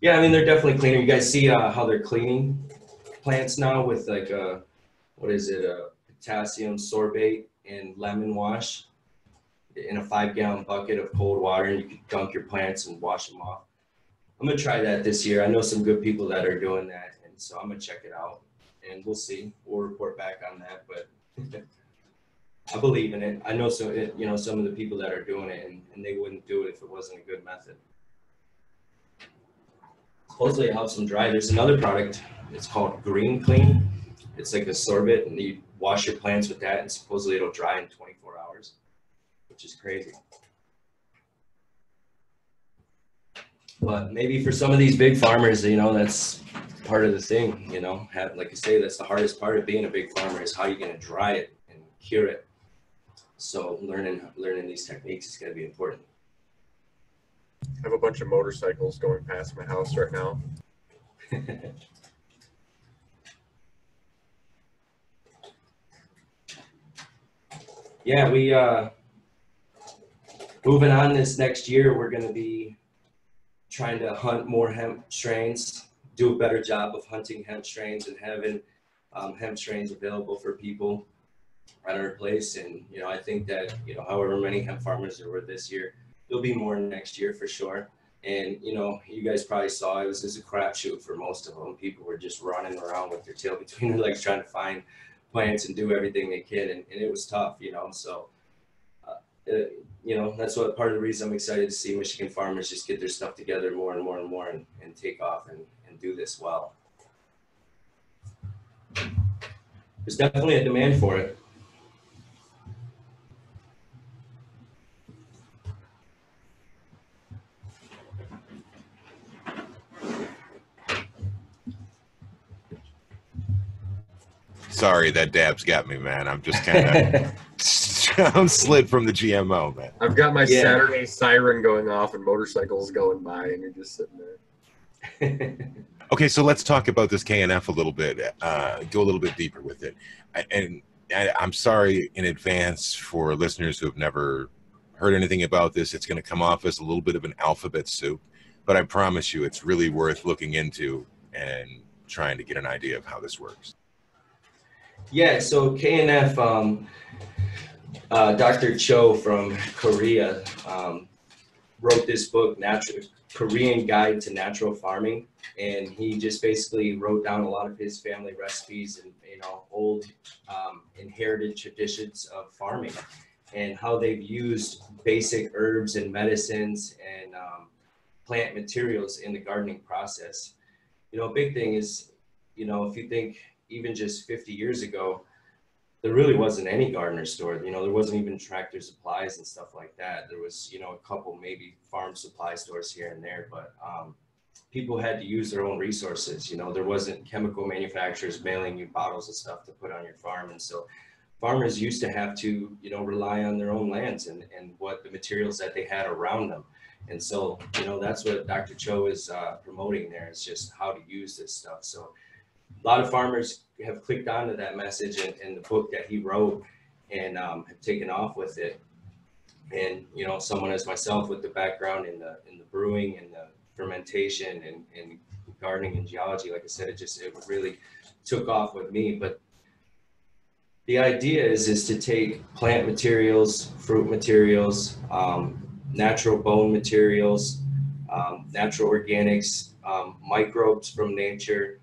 Speaker 2: Yeah, I mean, they're definitely cleaner. You guys see uh, how they're cleaning plants now with like a, what is it, a potassium sorbate and lemon wash in a five gallon bucket of cold water, and you can dunk your plants and wash them off. I'm gonna try that this year. I know some good people that are doing that, so I'm gonna check it out. and we'll see. We'll report back on that, but I believe in it. I know so you know some of the people that are doing it, and, and they wouldn't do it if it wasn't a good method. Supposedly it helps them dry. There's another product. It's called Green Clean. It's like a sorbate, and you wash your plants with that, and supposedly it'll dry in 24 hours, which is crazy. But maybe for some of these big farmers, you know, that's part of the thing. You know, have like I say, that's the hardest part of being a big farmer is how you're going to dry it and cure it. So learning learning these techniques is going to be important.
Speaker 3: I have a bunch of motorcycles going past my house right now.
Speaker 2: yeah, we uh moving on this next year, we're going to be trying to hunt more hemp strains, do a better job of hunting hemp strains and having um, hemp strains available for people at our place. And, you know, I think that, you know, however many hemp farmers there were this year, there'll be more next year for sure. And, you know, you guys probably saw it was just a crapshoot for most of them. People were just running around with their tail between their legs trying to find plants and do everything they can. And, and it was tough, you know, so, it, you know, that's what part of the reason I'm excited to see Michigan farmers just get their stuff together more and more and more and, and take off and, and do this well. There's definitely a demand for it.
Speaker 1: Sorry, that dab's got me, man. I'm just kind of I'm slid from the GMO, man.
Speaker 3: I've got my yeah. Saturday siren going off and motorcycles going by, and you're just sitting there.
Speaker 1: okay, so let's talk about this KNF a little bit. Uh, go a little bit deeper with it, and I'm sorry in advance for listeners who have never heard anything about this. It's going to come off as a little bit of an alphabet soup, but I promise you, it's really worth looking into and trying to get an idea of how this works.
Speaker 2: Yeah, so KNF. Um, uh, Dr. Cho from Korea um, wrote this book, Natural Korean Guide to Natural Farming, and he just basically wrote down a lot of his family recipes and you know old um, inherited traditions of farming and how they've used basic herbs and medicines and um, plant materials in the gardening process. You know, a big thing is, you know, if you think even just 50 years ago, there really wasn't any gardener store. You know, there wasn't even tractor supplies and stuff like that. There was, you know, a couple maybe farm supply stores here and there, but um, people had to use their own resources. You know, there wasn't chemical manufacturers mailing you bottles of stuff to put on your farm, and so farmers used to have to, you know, rely on their own lands and and what the materials that they had around them. And so, you know, that's what Dr. Cho is uh, promoting there. Is just how to use this stuff. So a lot of farmers have clicked onto that message and, the book that he wrote and um, have taken off with it. And you know, someone as myself with the background in the in the brewing and the fermentation and, and gardening and geology, like I said, it just it really took off with me. But the idea is is to take plant materials, fruit materials, um, natural bone materials, um, natural organics, um, microbes from nature,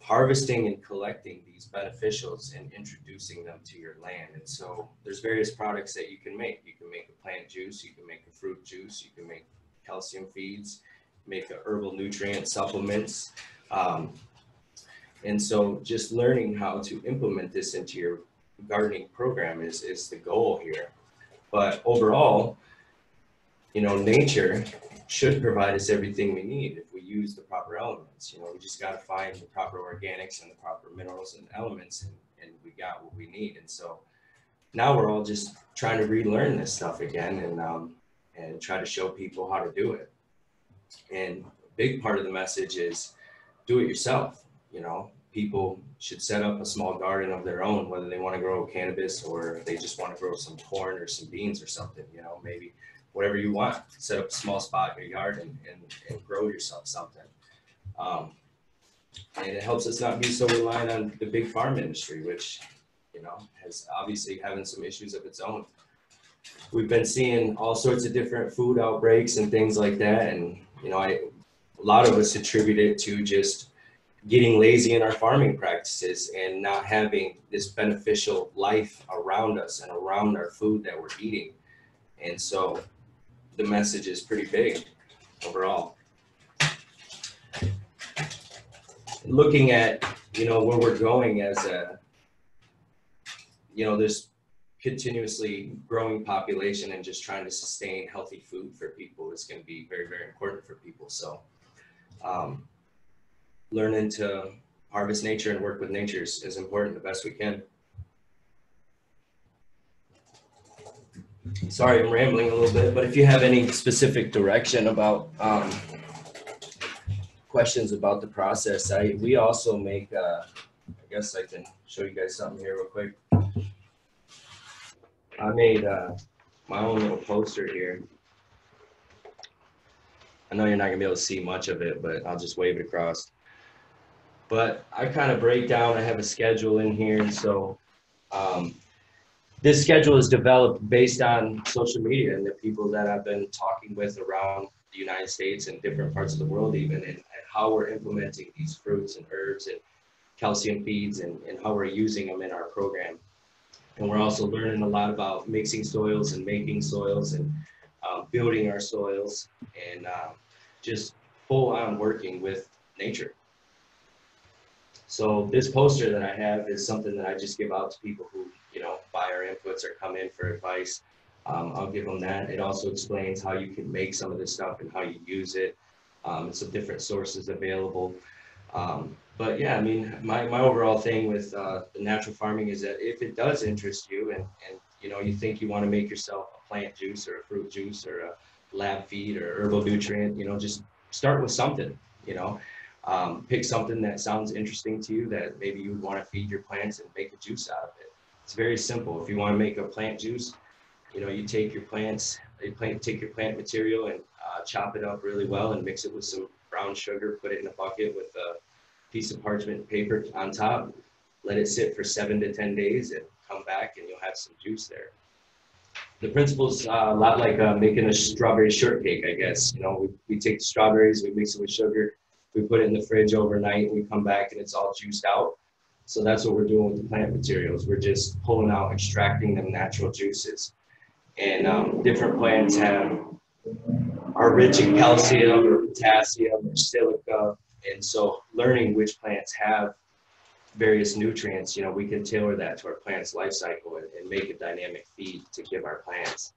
Speaker 2: harvesting and collecting these beneficials and introducing them to your land. And so there's various products that you can make. You can make a plant juice, you can make a fruit juice, you can make calcium feeds, make a herbal nutrient supplements. Um, and so just learning how to implement this into your gardening program is, is the goal here. But overall, you know, nature should provide us everything we need use the proper elements. You know, we just got to find the proper organics and the proper minerals and elements, and, and we got what we need. And so now we're all just trying to relearn this stuff again and um, and try to show people how to do it. And a big part of the message is do it yourself. You know, people should set up a small garden of their own, whether they want to grow cannabis or they just want to grow some corn or some beans or something. You know, maybe whatever you want. Set up a small spot in your yard and, and, and grow yourself something. Um, and it helps us not be so reliant on the big farm industry, which, you know, has obviously having some issues of its own. We've been seeing all sorts of different food outbreaks and things like that. And, you know, I, a lot of us attribute it to just getting lazy in our farming practices and not having this beneficial life around us and around our food that we're eating. And so the message is pretty big overall. Looking at, you know, where we're going as a, you know, this continuously growing population and just trying to sustain healthy food for people is going to be very, very important for people. So, um, learning to harvest nature and work with nature is, is important the best we can. Sorry, I'm rambling a little bit, but if you have any specific direction about um, questions about the process, I we also make. Uh, I guess I can show you guys something here real quick. I made uh, my own little poster here. I know you're not gonna be able to see much of it, but I'll just wave it across. But I kind of break down, I have a schedule in here, so um, this schedule is developed based on social media and the people that I've been talking with around the United States and different parts of the world even, and, and how we're implementing these fruits and herbs and calcium feeds and, and how we're using them in our program. And we're also learning a lot about mixing soils and making soils and um, building our soils and um, just full on working with nature. So this poster that I have is something that I just give out to people who, you know, buy our inputs or come in for advice. Um, I'll give them that. It also explains how you can make some of this stuff and how you use it. Um, some different sources available. Um, but yeah, I mean, my, my overall thing with uh, the natural farming is that if it does interest you and, and you know, you think you want to make yourself a plant juice or a fruit juice or a lab feed or herbal nutrient, you know, just start with something, you know, um, pick something that sounds interesting to you that maybe you would want to feed your plants and make a juice out of it. It's very simple. If you want to make a plant juice, you know, you take your plants, you plant, take your plant material and uh, chop it up really well and mix it with some brown sugar, put it in a bucket with a piece of parchment paper on top, let it sit for seven to 10 days and come back and you'll have some juice there. The principle's uh, a lot like uh, making a strawberry shortcake, I guess. You know, we, we take the strawberries, we mix it with sugar, we put it in the fridge overnight, and we come back and it's all juiced out. So that's what we're doing with the plant materials. We're just pulling out, extracting them natural juices. And um, different plants have are rich in calcium or potassium or silica. And so learning which plants have various nutrients, you know, we can tailor that to our plant's life cycle and, and make a dynamic feed to give our plants.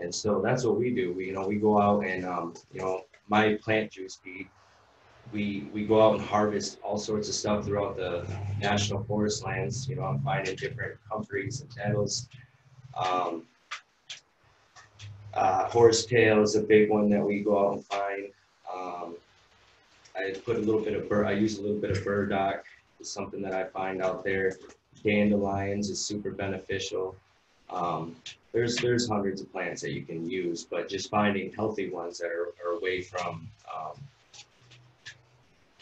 Speaker 2: And so that's what we do. We, you know, we go out and, um, you know, my plant juice feed, we, we go out and harvest all sorts of stuff throughout the national forest lands. You know, I'm finding different comfreys and nettles. Um, uh, horsetail is a big one that we go out and find. Um, I put a little bit of bur- I use a little bit of burdock. It's something that I find out there. Dandelions is super beneficial. Um, there's there's hundreds of plants that you can use, but just finding healthy ones that are, are away from um,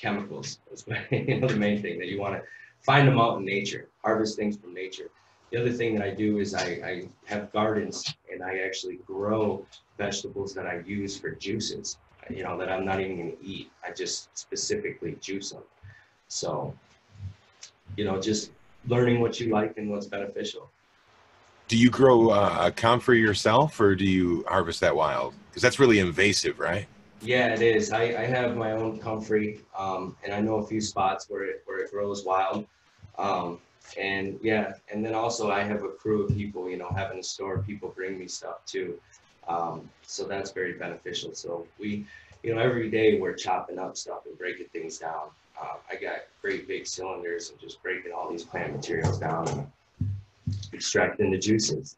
Speaker 2: chemicals is you know, the main thing that you want to find them out in nature, harvest things from nature. The other thing that I do is I, I have gardens and I actually grow vegetables that I use for juices, you know, that I'm not even going to eat. I just specifically juice them. So, you know, just learning what you like and what's beneficial.
Speaker 1: Do you grow uh, comfrey yourself or do you harvest that wild? Because that's really invasive, right?
Speaker 2: Yeah, it is. I, I have my own comfrey, um, and I know a few spots where it where it grows wild. Um, and yeah, and then also I have a crew of people, you know, having a store, people bring me stuff too. Um, so that's very beneficial. So we, you know, every day we're chopping up stuff and breaking things down. Uh, I got great big cylinders and just breaking all these plant materials down and extracting the juices.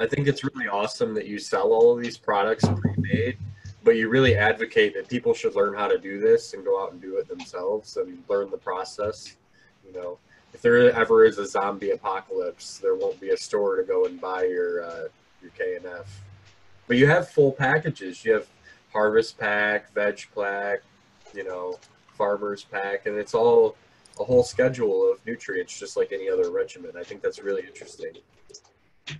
Speaker 3: I think it's really awesome that you sell all of these products pre-made, but you really advocate that people should learn how to do this and go out and do it themselves and learn the process. You know, if there ever is a zombie apocalypse, there won't be a store to go and buy your uh, your KNF. But you have full packages. You have harvest pack, veg pack, you know, farmers pack, and it's all a whole schedule of nutrients, just like any other regimen. I think that's really interesting.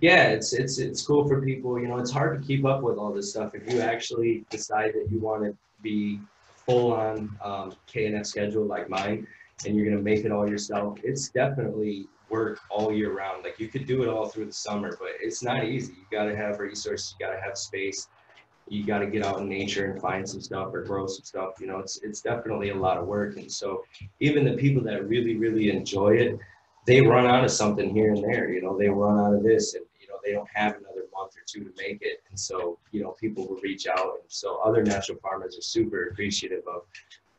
Speaker 2: Yeah, it's it's it's cool for people. You know, it's hard to keep up with all this stuff if you actually decide that you want to be full on um, KNF schedule like mine, and you're gonna make it all yourself, it's definitely work all year round. Like you could do it all through the summer, but it's not easy. You gotta have resources, you gotta have space, you gotta get out in nature and find some stuff or grow some stuff. You know, it's it's definitely a lot of work. And so even the people that really, really enjoy it, they run out of something here and there. You know, they run out of this and you know they don't have another month or two to make it. And so, you know, people will reach out. And so other natural farmers are super appreciative of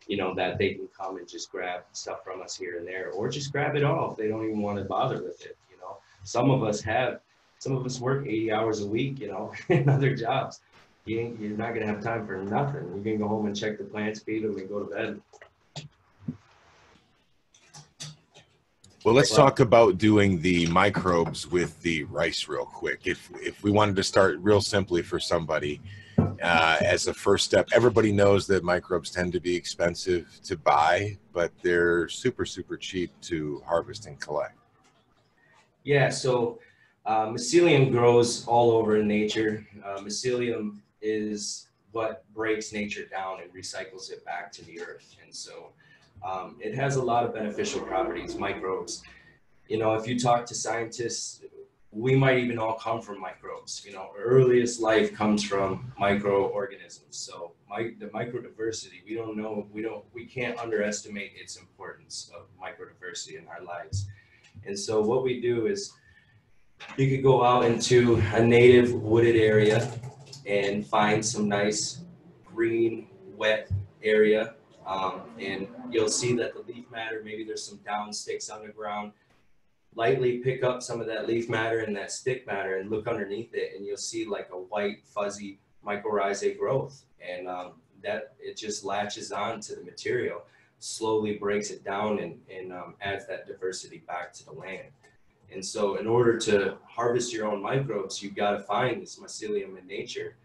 Speaker 2: you know, that they can come and just grab stuff from us here and there, or just grab it all if they don't even want to bother with it. You know, some of us have, some of us work 80 hours a week, you know, in other jobs. You you're not gonna have time for nothing. You can go home and check the plants, feed them, and go to bed.
Speaker 1: Well, let's talk about doing the microbes with the rice real quick. If if we wanted to start real simply for somebody, uh, as a first step, everybody knows that microbes tend to be expensive to buy, but they're super super cheap to harvest and collect.
Speaker 2: Yeah, so uh, mycelium grows all over in nature. Uh, mycelium is what breaks nature down and recycles it back to the earth, and so um, it has a lot of beneficial properties, microbes. You know, if you talk to scientists, we might even all come from microbes. You know, earliest life comes from microorganisms. So my, the microdiversity, we don't know, we don't, we can't underestimate its importance of microdiversity in our lives. And so what we do is you could go out into a native wooded area and find some nice green, wet area um, and you'll see that the leaf matter, maybe there's some down sticks on the ground. Lightly pick up some of that leaf matter and that stick matter and look underneath it and you'll see like a white fuzzy mycorrhizae growth. And um, that it just latches on to the material, slowly breaks it down and, and um, adds that diversity back to the land. And so in order to harvest your own microbes, you've got to find this mycelium in nature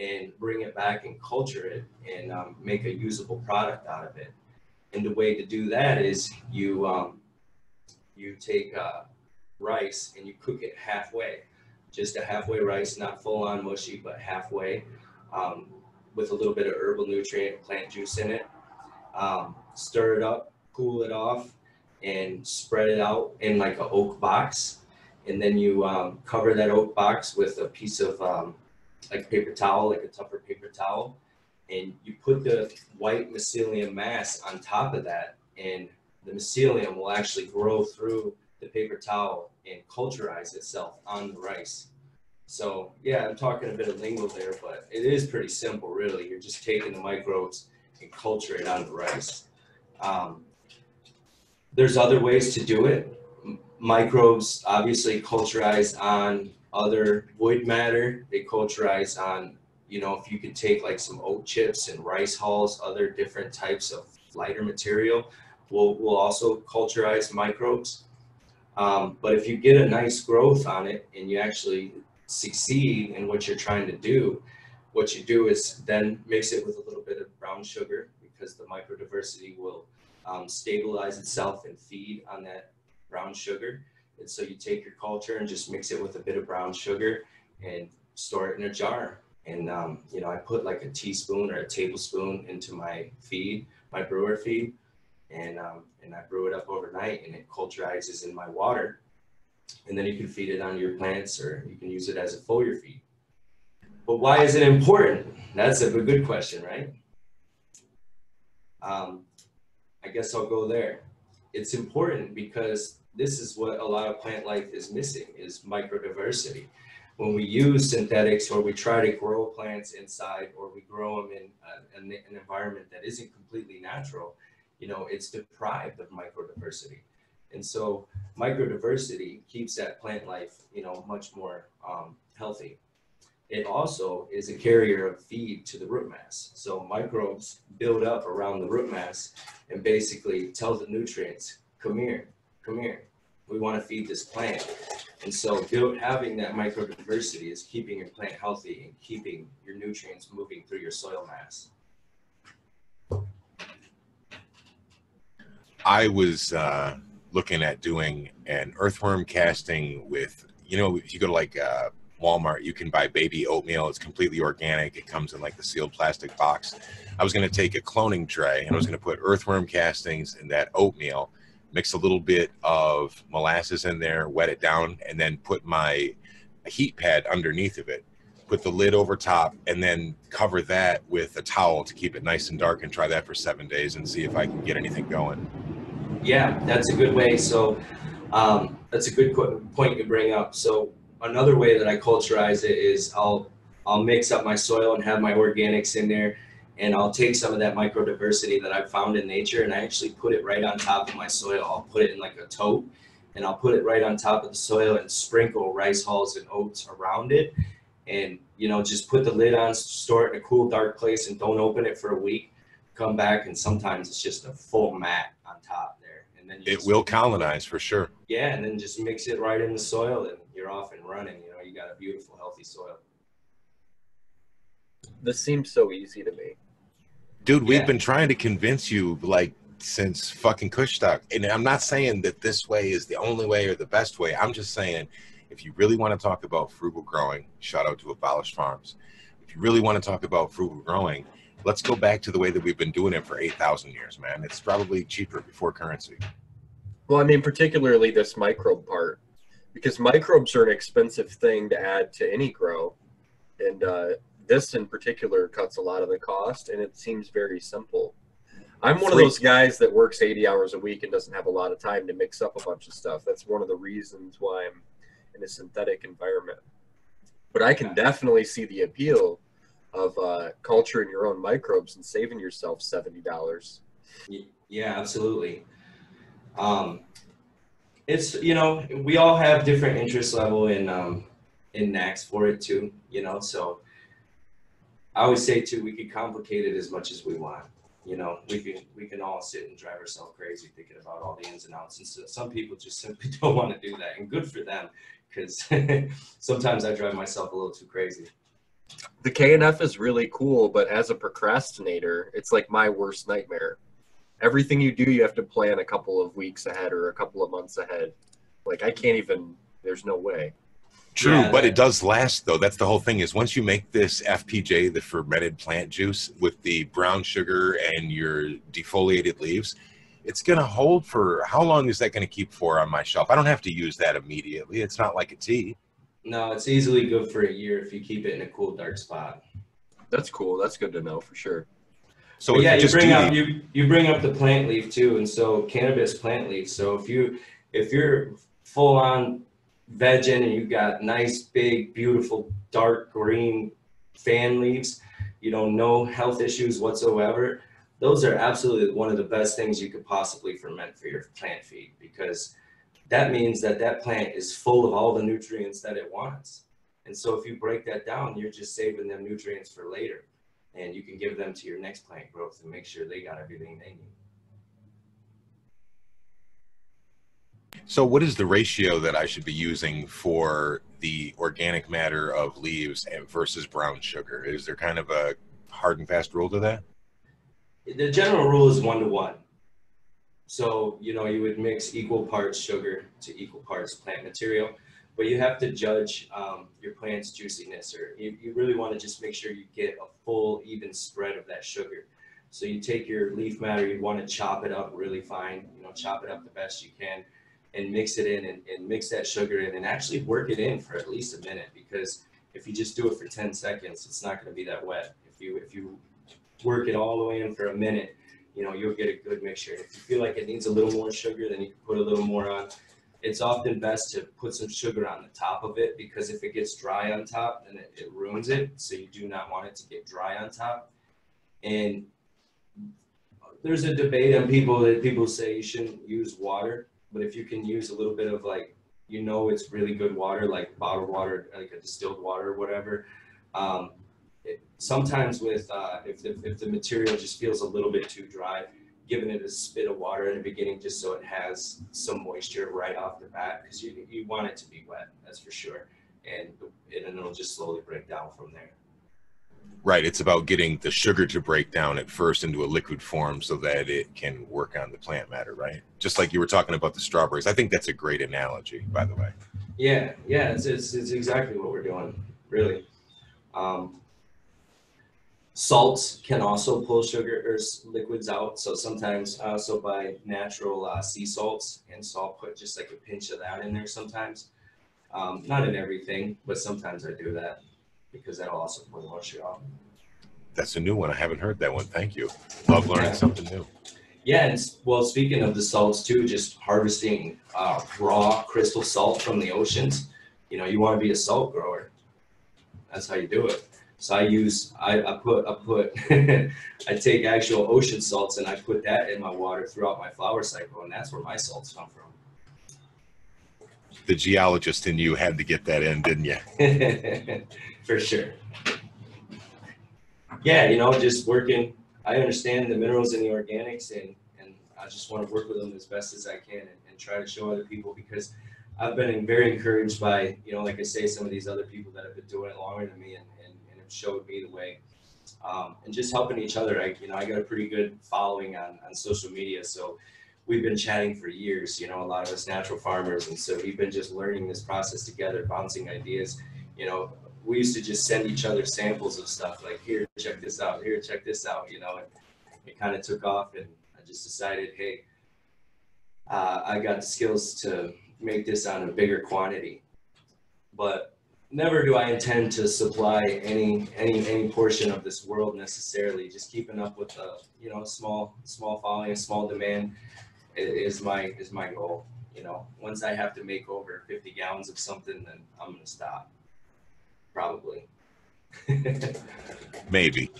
Speaker 2: and bring it back and culture it and um, make a usable product out of it. And the way to do that is you um, you take uh, rice and you cook it halfway, just a halfway rice, not full on mushy, but halfway, um, with a little bit of herbal nutrient plant juice in it. Um, stir it up, cool it off, and spread it out in like an oak box. And then you um, cover that oak box with a piece of um, like paper towel, like a tougher paper towel, and you put the white mycelium mass on top of that, and the mycelium will actually grow through the paper towel and culturize itself on the rice. So yeah, I'm talking a bit of lingo there, but it is pretty simple, really. You're just taking the microbes and culture it on the rice. Um, there's other ways to do it. Microbes obviously culturize on other wood matter. They culturize on, you know, if you could take like some oat chips and rice hulls, other different types of lighter material, will will also culturize microbes. Um, but if you get a nice growth on it and you actually succeed in what you're trying to do, what you do is then mix it with a little bit of brown sugar because the microdiversity will um, stabilize itself and feed on that brown sugar. And so you take your culture and just mix it with a bit of brown sugar and store it in a jar. And, um, you know, I put like a teaspoon or a tablespoon into my feed, my brewer feed, and, um, and I brew it up overnight and it culturizes in my water. And then you can feed it on your plants or you can use it as a foliar feed. But why is it important? That's a good question, right? Um, I guess I'll go there. It's important because this is what a lot of plant life is missing is microdiversity. When we use synthetics or we try to grow plants inside or we grow them in an, an environment that isn't completely natural, you know, it's deprived of microdiversity. And so microdiversity keeps that plant life, you know, much more um, healthy. It also is a carrier of feed to the root mass. So microbes build up around the root mass and basically tell the nutrients, come here, come here. We want to feed this plant. And so build, having that microdiversity is keeping your plant healthy and keeping your nutrients moving through your soil mass.
Speaker 1: I was uh, looking at doing an earthworm casting with, you know, if you go to like uh, Walmart, you can buy baby oatmeal. It's completely organic. It comes in like the sealed plastic box. I was going to take a cloning tray and I was going to put earthworm castings in that oatmeal, mix a little bit of molasses in there, wet it down, and then put my heat pad underneath of it. Put the lid over top and then cover that with a towel to keep it nice and dark and try that for seven days and see if I can get anything going.
Speaker 2: Yeah, that's a good way. So um, that's a good point you bring up. So another way that I culturize it is I'll I'll mix up my soil and have my organics in there, and I'll take some of that microdiversity that I've found in nature and I actually put it right on top of my soil. I'll put it in like a tote, and I'll put it right on top of the soil and sprinkle rice hulls and oats around it, and you know just put the lid on, store it in a cool dark place, and don't open it for a week. Come back and sometimes it's just a full mat on top there, and then
Speaker 1: it will colonize for sure.
Speaker 2: Yeah, and then just mix it right in the soil and you're off and running. You know, you got a beautiful, healthy soil.
Speaker 3: This seems so easy to me.
Speaker 1: Dude, we've been trying to convince you like since fucking Kushstock. And I'm not saying that this way is the only way or the best way. I'm just saying if you really want to talk about frugal growing, shout out to Abolished Farms. If you really want to talk about frugal growing, let's go back to the way that we've been doing it for 8,000 years, man. It's probably cheaper before currency.
Speaker 3: Well, I mean, particularly this microbe part because microbes are an expensive thing to add to any grow and uh, this in particular cuts a lot of the cost and it seems very simple. I'm one of those guys that works 80 hours a week and doesn't have a lot of time to mix up a bunch of stuff. That's one of the reasons why i'm in a synthetic environment. But i can definitely see the appeal of uh, culturing your own microbes and saving yourself $70
Speaker 2: yeah absolutely. Um, it's you know we all have different interest level in um in NACs for it too. You know, so I always say too, we can complicate it as much as we want. You know, we can we can all sit and drive ourselves crazy thinking about all the ins and outs, and so some people just simply don't want to do that, and good for them, because sometimes I drive myself a little too crazy.
Speaker 3: The KNF is really cool, but as a procrastinator, it's like my worst nightmare everything you do, you have to plan a couple of weeks ahead or a couple of months ahead. Like I can't even. There's no way.
Speaker 1: True, yeah, but it does last though. That's the whole thing. Is once you make this FPJ, the fermented plant juice, with the brown sugar and your defoliated leaves, it's going to hold for how long is that going to keep for on my shelf? I don't have to use that immediately. It's not like a tea.
Speaker 2: No, it's easily good for a year if you keep it in a cool, dark spot.
Speaker 3: That's cool. That's good to know for sure.
Speaker 2: So yeah, you bring up you you bring up the plant leaf too, and so cannabis plant leaf. So if you if you're full on vegging and you've got nice big beautiful dark green fan leaves, you know no health issues whatsoever. Those are absolutely one of the best things you could possibly ferment for your plant feed because that means that that plant is full of all the nutrients that it wants. And so if you break that down, you're just saving them nutrients for later and you can give them to your next plant growth and make sure they got everything they need.
Speaker 1: So, what is the ratio that I should be using for the organic matter of leaves and versus brown sugar? Is there kind of a hard and fast rule to that?
Speaker 2: The general rule is one to one. So, you know, you would mix equal parts sugar to equal parts plant material but you have to judge um, your plant's juiciness or you, you really want to just make sure you get a full even spread of that sugar so you take your leaf matter you want to chop it up really fine you know chop it up the best you can and mix it in and, and mix that sugar in and actually work it in for at least a minute because if you just do it for 10 seconds it's not going to be that wet if you if you work it all the way in for a minute you know you'll get a good mixture if you feel like it needs a little more sugar then you can put a little more on it's often best to put some sugar on the top of it because if it gets dry on top, then it, it ruins it. So you do not want it to get dry on top. And there's a debate on people that people say you shouldn't use water, but if you can use a little bit of like, you know, it's really good water, like bottled water, like a distilled water or whatever. Um, it, sometimes with uh, if the, if the material just feels a little bit too dry, giving it a spit of water in the beginning just so it has some moisture right off the bat because you, you want it to be wet, that's for sure. And, and it'll just slowly break down from there.
Speaker 1: Right. It's about getting the sugar to break down at first into a liquid form so that it can work on the plant matter, right? Just like you were talking about the strawberries. I think that's a great analogy, by the way.
Speaker 2: Yeah, yeah, it's, it's, it's exactly what we're doing, really. Um, salts can also pull sugar or liquids out. So sometimes I also buy natural uh, sea salts, and so I'll put just like a pinch of that in there sometimes. Um, not in everything, but sometimes I do that because that'll also pull moisture out.
Speaker 1: That's a new one. I haven't heard that one. Thank you. Love learning
Speaker 2: Yeah.
Speaker 1: something new.
Speaker 2: Yeah, and well, speaking of the salts too, just harvesting uh, raw crystal salt from the oceans. You know, you want to be a salt grower. That's how you do it. So I use, I, I put, I put, I take actual ocean salts and I put that in my water throughout my flower cycle, and that's where my salts come from.
Speaker 1: The geologist in you had to get that in, didn't you?
Speaker 2: For sure. Yeah, you know, just working. I understand the minerals and the organics, and and I just want to work with them as best as I can, and, and try to show other people because I've been very encouraged by you know, like I say, some of these other people that have been doing it longer than me, and and, and have showed me the way. Um, and just helping each other. I, you know, I got a pretty good following on, on social media, so we've been chatting for years. You know, a lot of us natural farmers, and so we've been just learning this process together, bouncing ideas. You know, we used to just send each other samples of stuff like, here, check this out, here, check this out. You know, and it kind of took off, and I just decided, hey, uh, I got the skills to make this on a bigger quantity, but never do I intend to supply any any any portion of this world necessarily. Just keeping up with the you know small small following, a small demand is my is my goal. You know, once I have to make over 50 gallons of something, then I'm gonna stop. Probably.
Speaker 1: Maybe.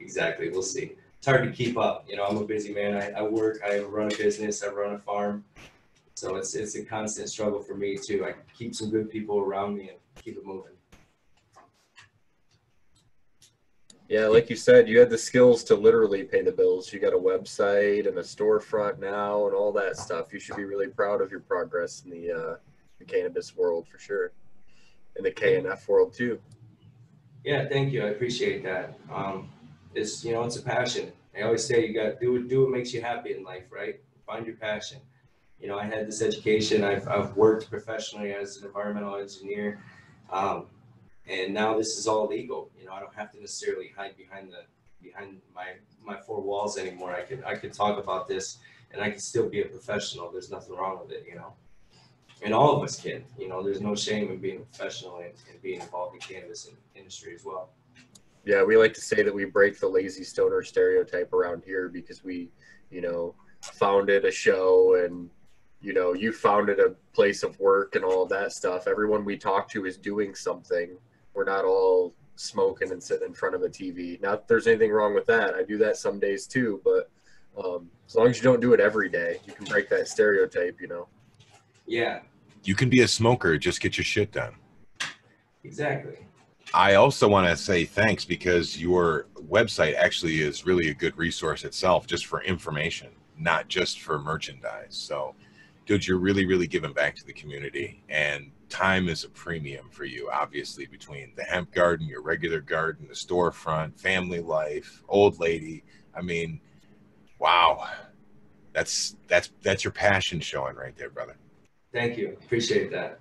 Speaker 2: exactly. We'll see. It's hard to keep up. You know, I'm a busy man. I, I work. I run a business. I run a farm. So it's it's a constant struggle for me too. I keep some good people around me and keep it moving.
Speaker 3: Yeah, like you said, you had the skills to literally pay the bills. You got a website and a storefront now and all that stuff. You should be really proud of your progress in the, uh, the cannabis world for sure. In the KNF world too.
Speaker 2: Yeah, thank you. I appreciate that. Um, it's you know, it's a passion. I always say you got do. Do what makes you happy in life, right? Find your passion. You know, I had this education. I've I've worked professionally as an environmental engineer, um, and now this is all legal. You know, I don't have to necessarily hide behind the behind my my four walls anymore. I could I could talk about this, and I can still be a professional. There's nothing wrong with it. You know and all of us can. You know, there's no shame in being a professional and, and being involved in cannabis in, industry as well.
Speaker 3: Yeah, we like to say that we break the lazy stoner stereotype around here because we, you know, founded a show and, you know, you founded a place of work and all that stuff. Everyone we talk to is doing something. We're not all smoking and sitting in front of a TV. Not there's anything wrong with that. I do that some days too, but um, as long as you don't do it every day, you can break that stereotype, you know.
Speaker 2: Yeah,
Speaker 1: You can be a smoker, just get your shit done.
Speaker 2: exactly.
Speaker 1: I also want to say thanks because your website actually is really a good resource itself just for information, not just for merchandise. So, dude, you're really, really giving back to the community. And time is a premium for you, obviously, between the hemp garden, your regular garden, the storefront, family life, old lady. I mean, wow. That's that's that's your passion showing right there, brother.
Speaker 2: Thank you. Appreciate that.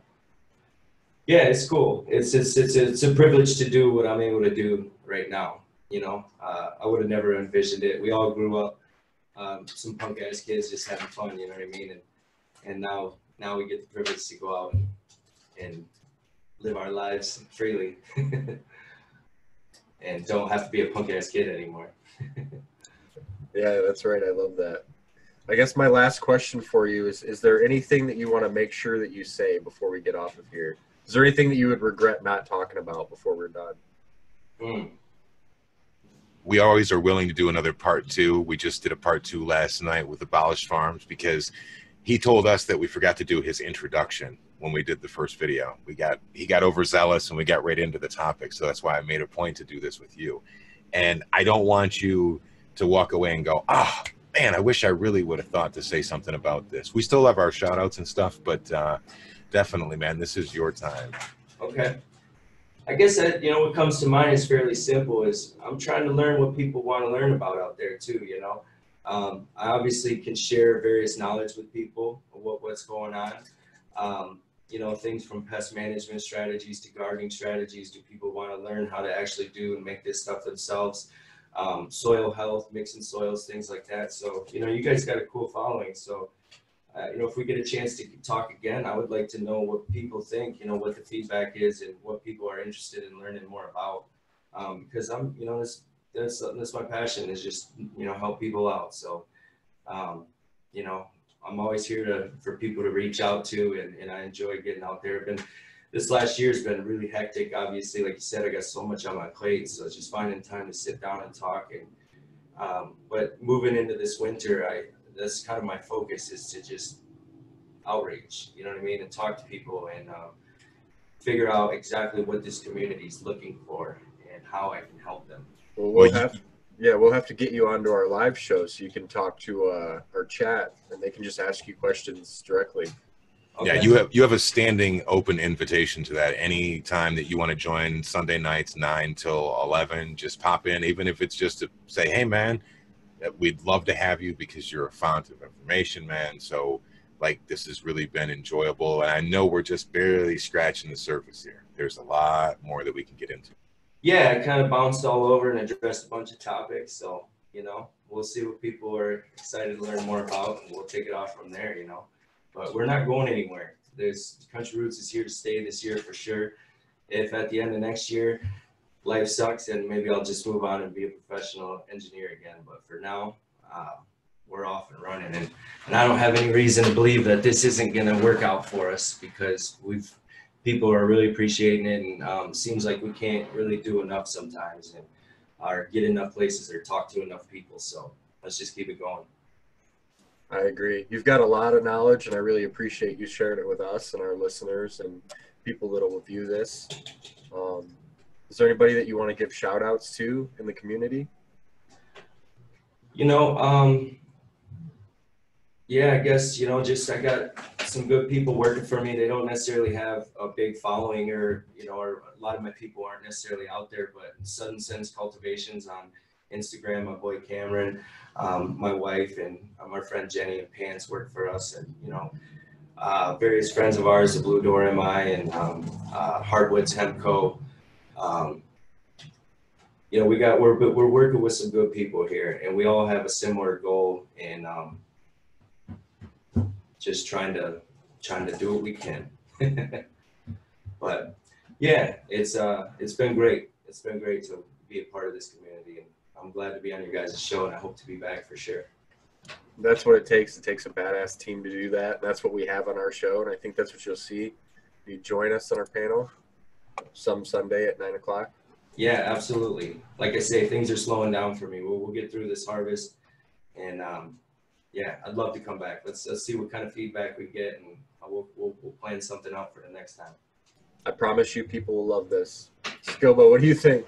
Speaker 2: Yeah, it's cool. It's it's it's it's a privilege to do what I'm able to do right now. You know, uh, I would have never envisioned it. We all grew up um, some punk ass kids just having fun. You know what I mean? And and now now we get the privilege to go out and, and live our lives freely, and don't have to be a punk ass kid anymore.
Speaker 3: Yeah, that's right. I love that. I guess my last question for you is Is there anything that you want to make sure that you say before we get off of here? Is there anything that you would regret not talking about before we're done?
Speaker 2: Mm.
Speaker 1: we always are willing to do another part two. We just did a part two last night with Abolished Farms because he told us that we forgot to do his introduction when we did the first video. We got he got overzealous and we got right into the topic. So that's why I made a point to do this with you. And I don't want you to walk away and go, ah, man, I wish I really would have thought to say something about this. We still have our shout outs and stuff, but uh, definitely, man, this is your time.
Speaker 2: Okay. I guess that you know what comes to mind is fairly simple. Is I'm trying to learn what people want to learn about out there too. You know, um, I obviously can share various knowledge with people of what what's going on, um, you know, things from pest management strategies to gardening strategies. Do people want to learn how to actually do and make this stuff themselves? Um, soil health, mixing soils, things like that. So, you know, you guys got a cool following. So, uh, you know, if we get a chance to talk again, I would like to know what people think, you know, what the feedback is and what people are interested in learning more about. Um, because I'm, you know, this, that's, that's my passion is just, you know, help people out. So, um, you know, I'm always here to, for people to reach out to and, and I enjoy getting out there. Been, this last year has been really hectic. Obviously, like you said, I got so much on my plate. So it's just finding time to sit down and talk. And, um, but moving into this winter, I, that's kind of my focus is to just outreach, you know what I mean? And talk to people and, um, figure out exactly what this community is looking for and how I can help them.
Speaker 3: Well,
Speaker 1: Well,
Speaker 3: we'll have, yeah, we'll have to get you onto our live show so you can talk to uh, our chat and they can just ask you questions directly.
Speaker 1: Yeah, you have you have a standing open invitation to that. Any time that you want to join Sunday nights nine till eleven, just pop in. Even if it's just to say, "Hey, man, we'd love to have you because you're a font of information, man." So, like, this has really been enjoyable, and I know we're just barely scratching the surface here. There's a lot more that we can get into.
Speaker 2: yeah, I kind of bounced all over and addressed a bunch of topics. So, you know, we'll see what people are excited to learn more about and we'll take it off from there, you know. But we're not going anywhere. This Country Roots is here to stay this year for sure. If at the end of next year life sucks, and maybe I'll just move on and be a professional engineer again. But for now, uh, we're off and running. And, and I don't have any reason to believe that this isn't going to work out for us because we've people are really appreciating it and um, seems like we can't really do enough sometimes and or get enough places or talk to enough people so let's just keep it going
Speaker 3: I agree. You've got a lot of knowledge, and I really appreciate you sharing it with us and our listeners and people that will view this. Um, is there anybody that you want to give shout outs to in the community?
Speaker 2: you know um yeah i guess you know just i got some good people working for me they don't necessarily have a big following or you know or a lot of my people aren't necessarily out there but sudden sense cultivations on instagram my boy cameron um, my wife and um, our friend jenny and pants work for us and you know uh, various friends of ours the blue door mi and um, uh, hardwoods hemp co um, you know, we got we're we're working with some good people here, and we all have a similar goal, and um, just trying to trying to do what we can. but yeah, it's uh it's been great. It's been great to be a part of this community, and I'm glad to be on your guys' show, and I hope to be back for sure.
Speaker 3: That's what it takes. It takes a badass team to do that. That's what we have on our show, and I think that's what you'll see. You join us on our panel some Sunday at nine o'clock.
Speaker 2: Yeah, absolutely. Like I say, things are slowing down for me. We'll, we'll get through this harvest, and um, yeah, I'd love to come back. Let's let's see what kind of feedback we get, and we'll we'll, we'll plan something out for the next time.
Speaker 3: I promise you, people will love this. Skilbo, what do you think?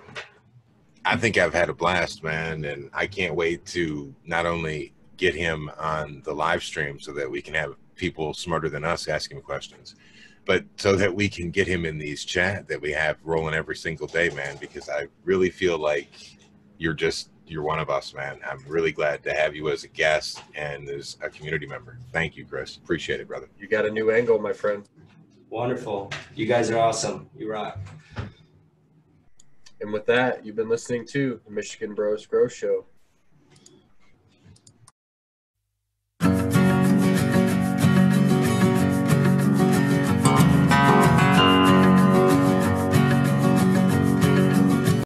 Speaker 1: I think I've had a blast, man, and I can't wait to not only get him on the live stream so that we can have people smarter than us asking questions, but so that we can get him in these chat that we have rolling every single day, man. Because I really feel like you're just you're one of us, man. I'm really glad to have you as a guest and as a community member. Thank you, Chris. Appreciate it, brother.
Speaker 3: You got a new angle, my friend.
Speaker 2: Wonderful. You guys are awesome. You rock.
Speaker 3: And with that, you've been listening to the Michigan Bros Grow Show.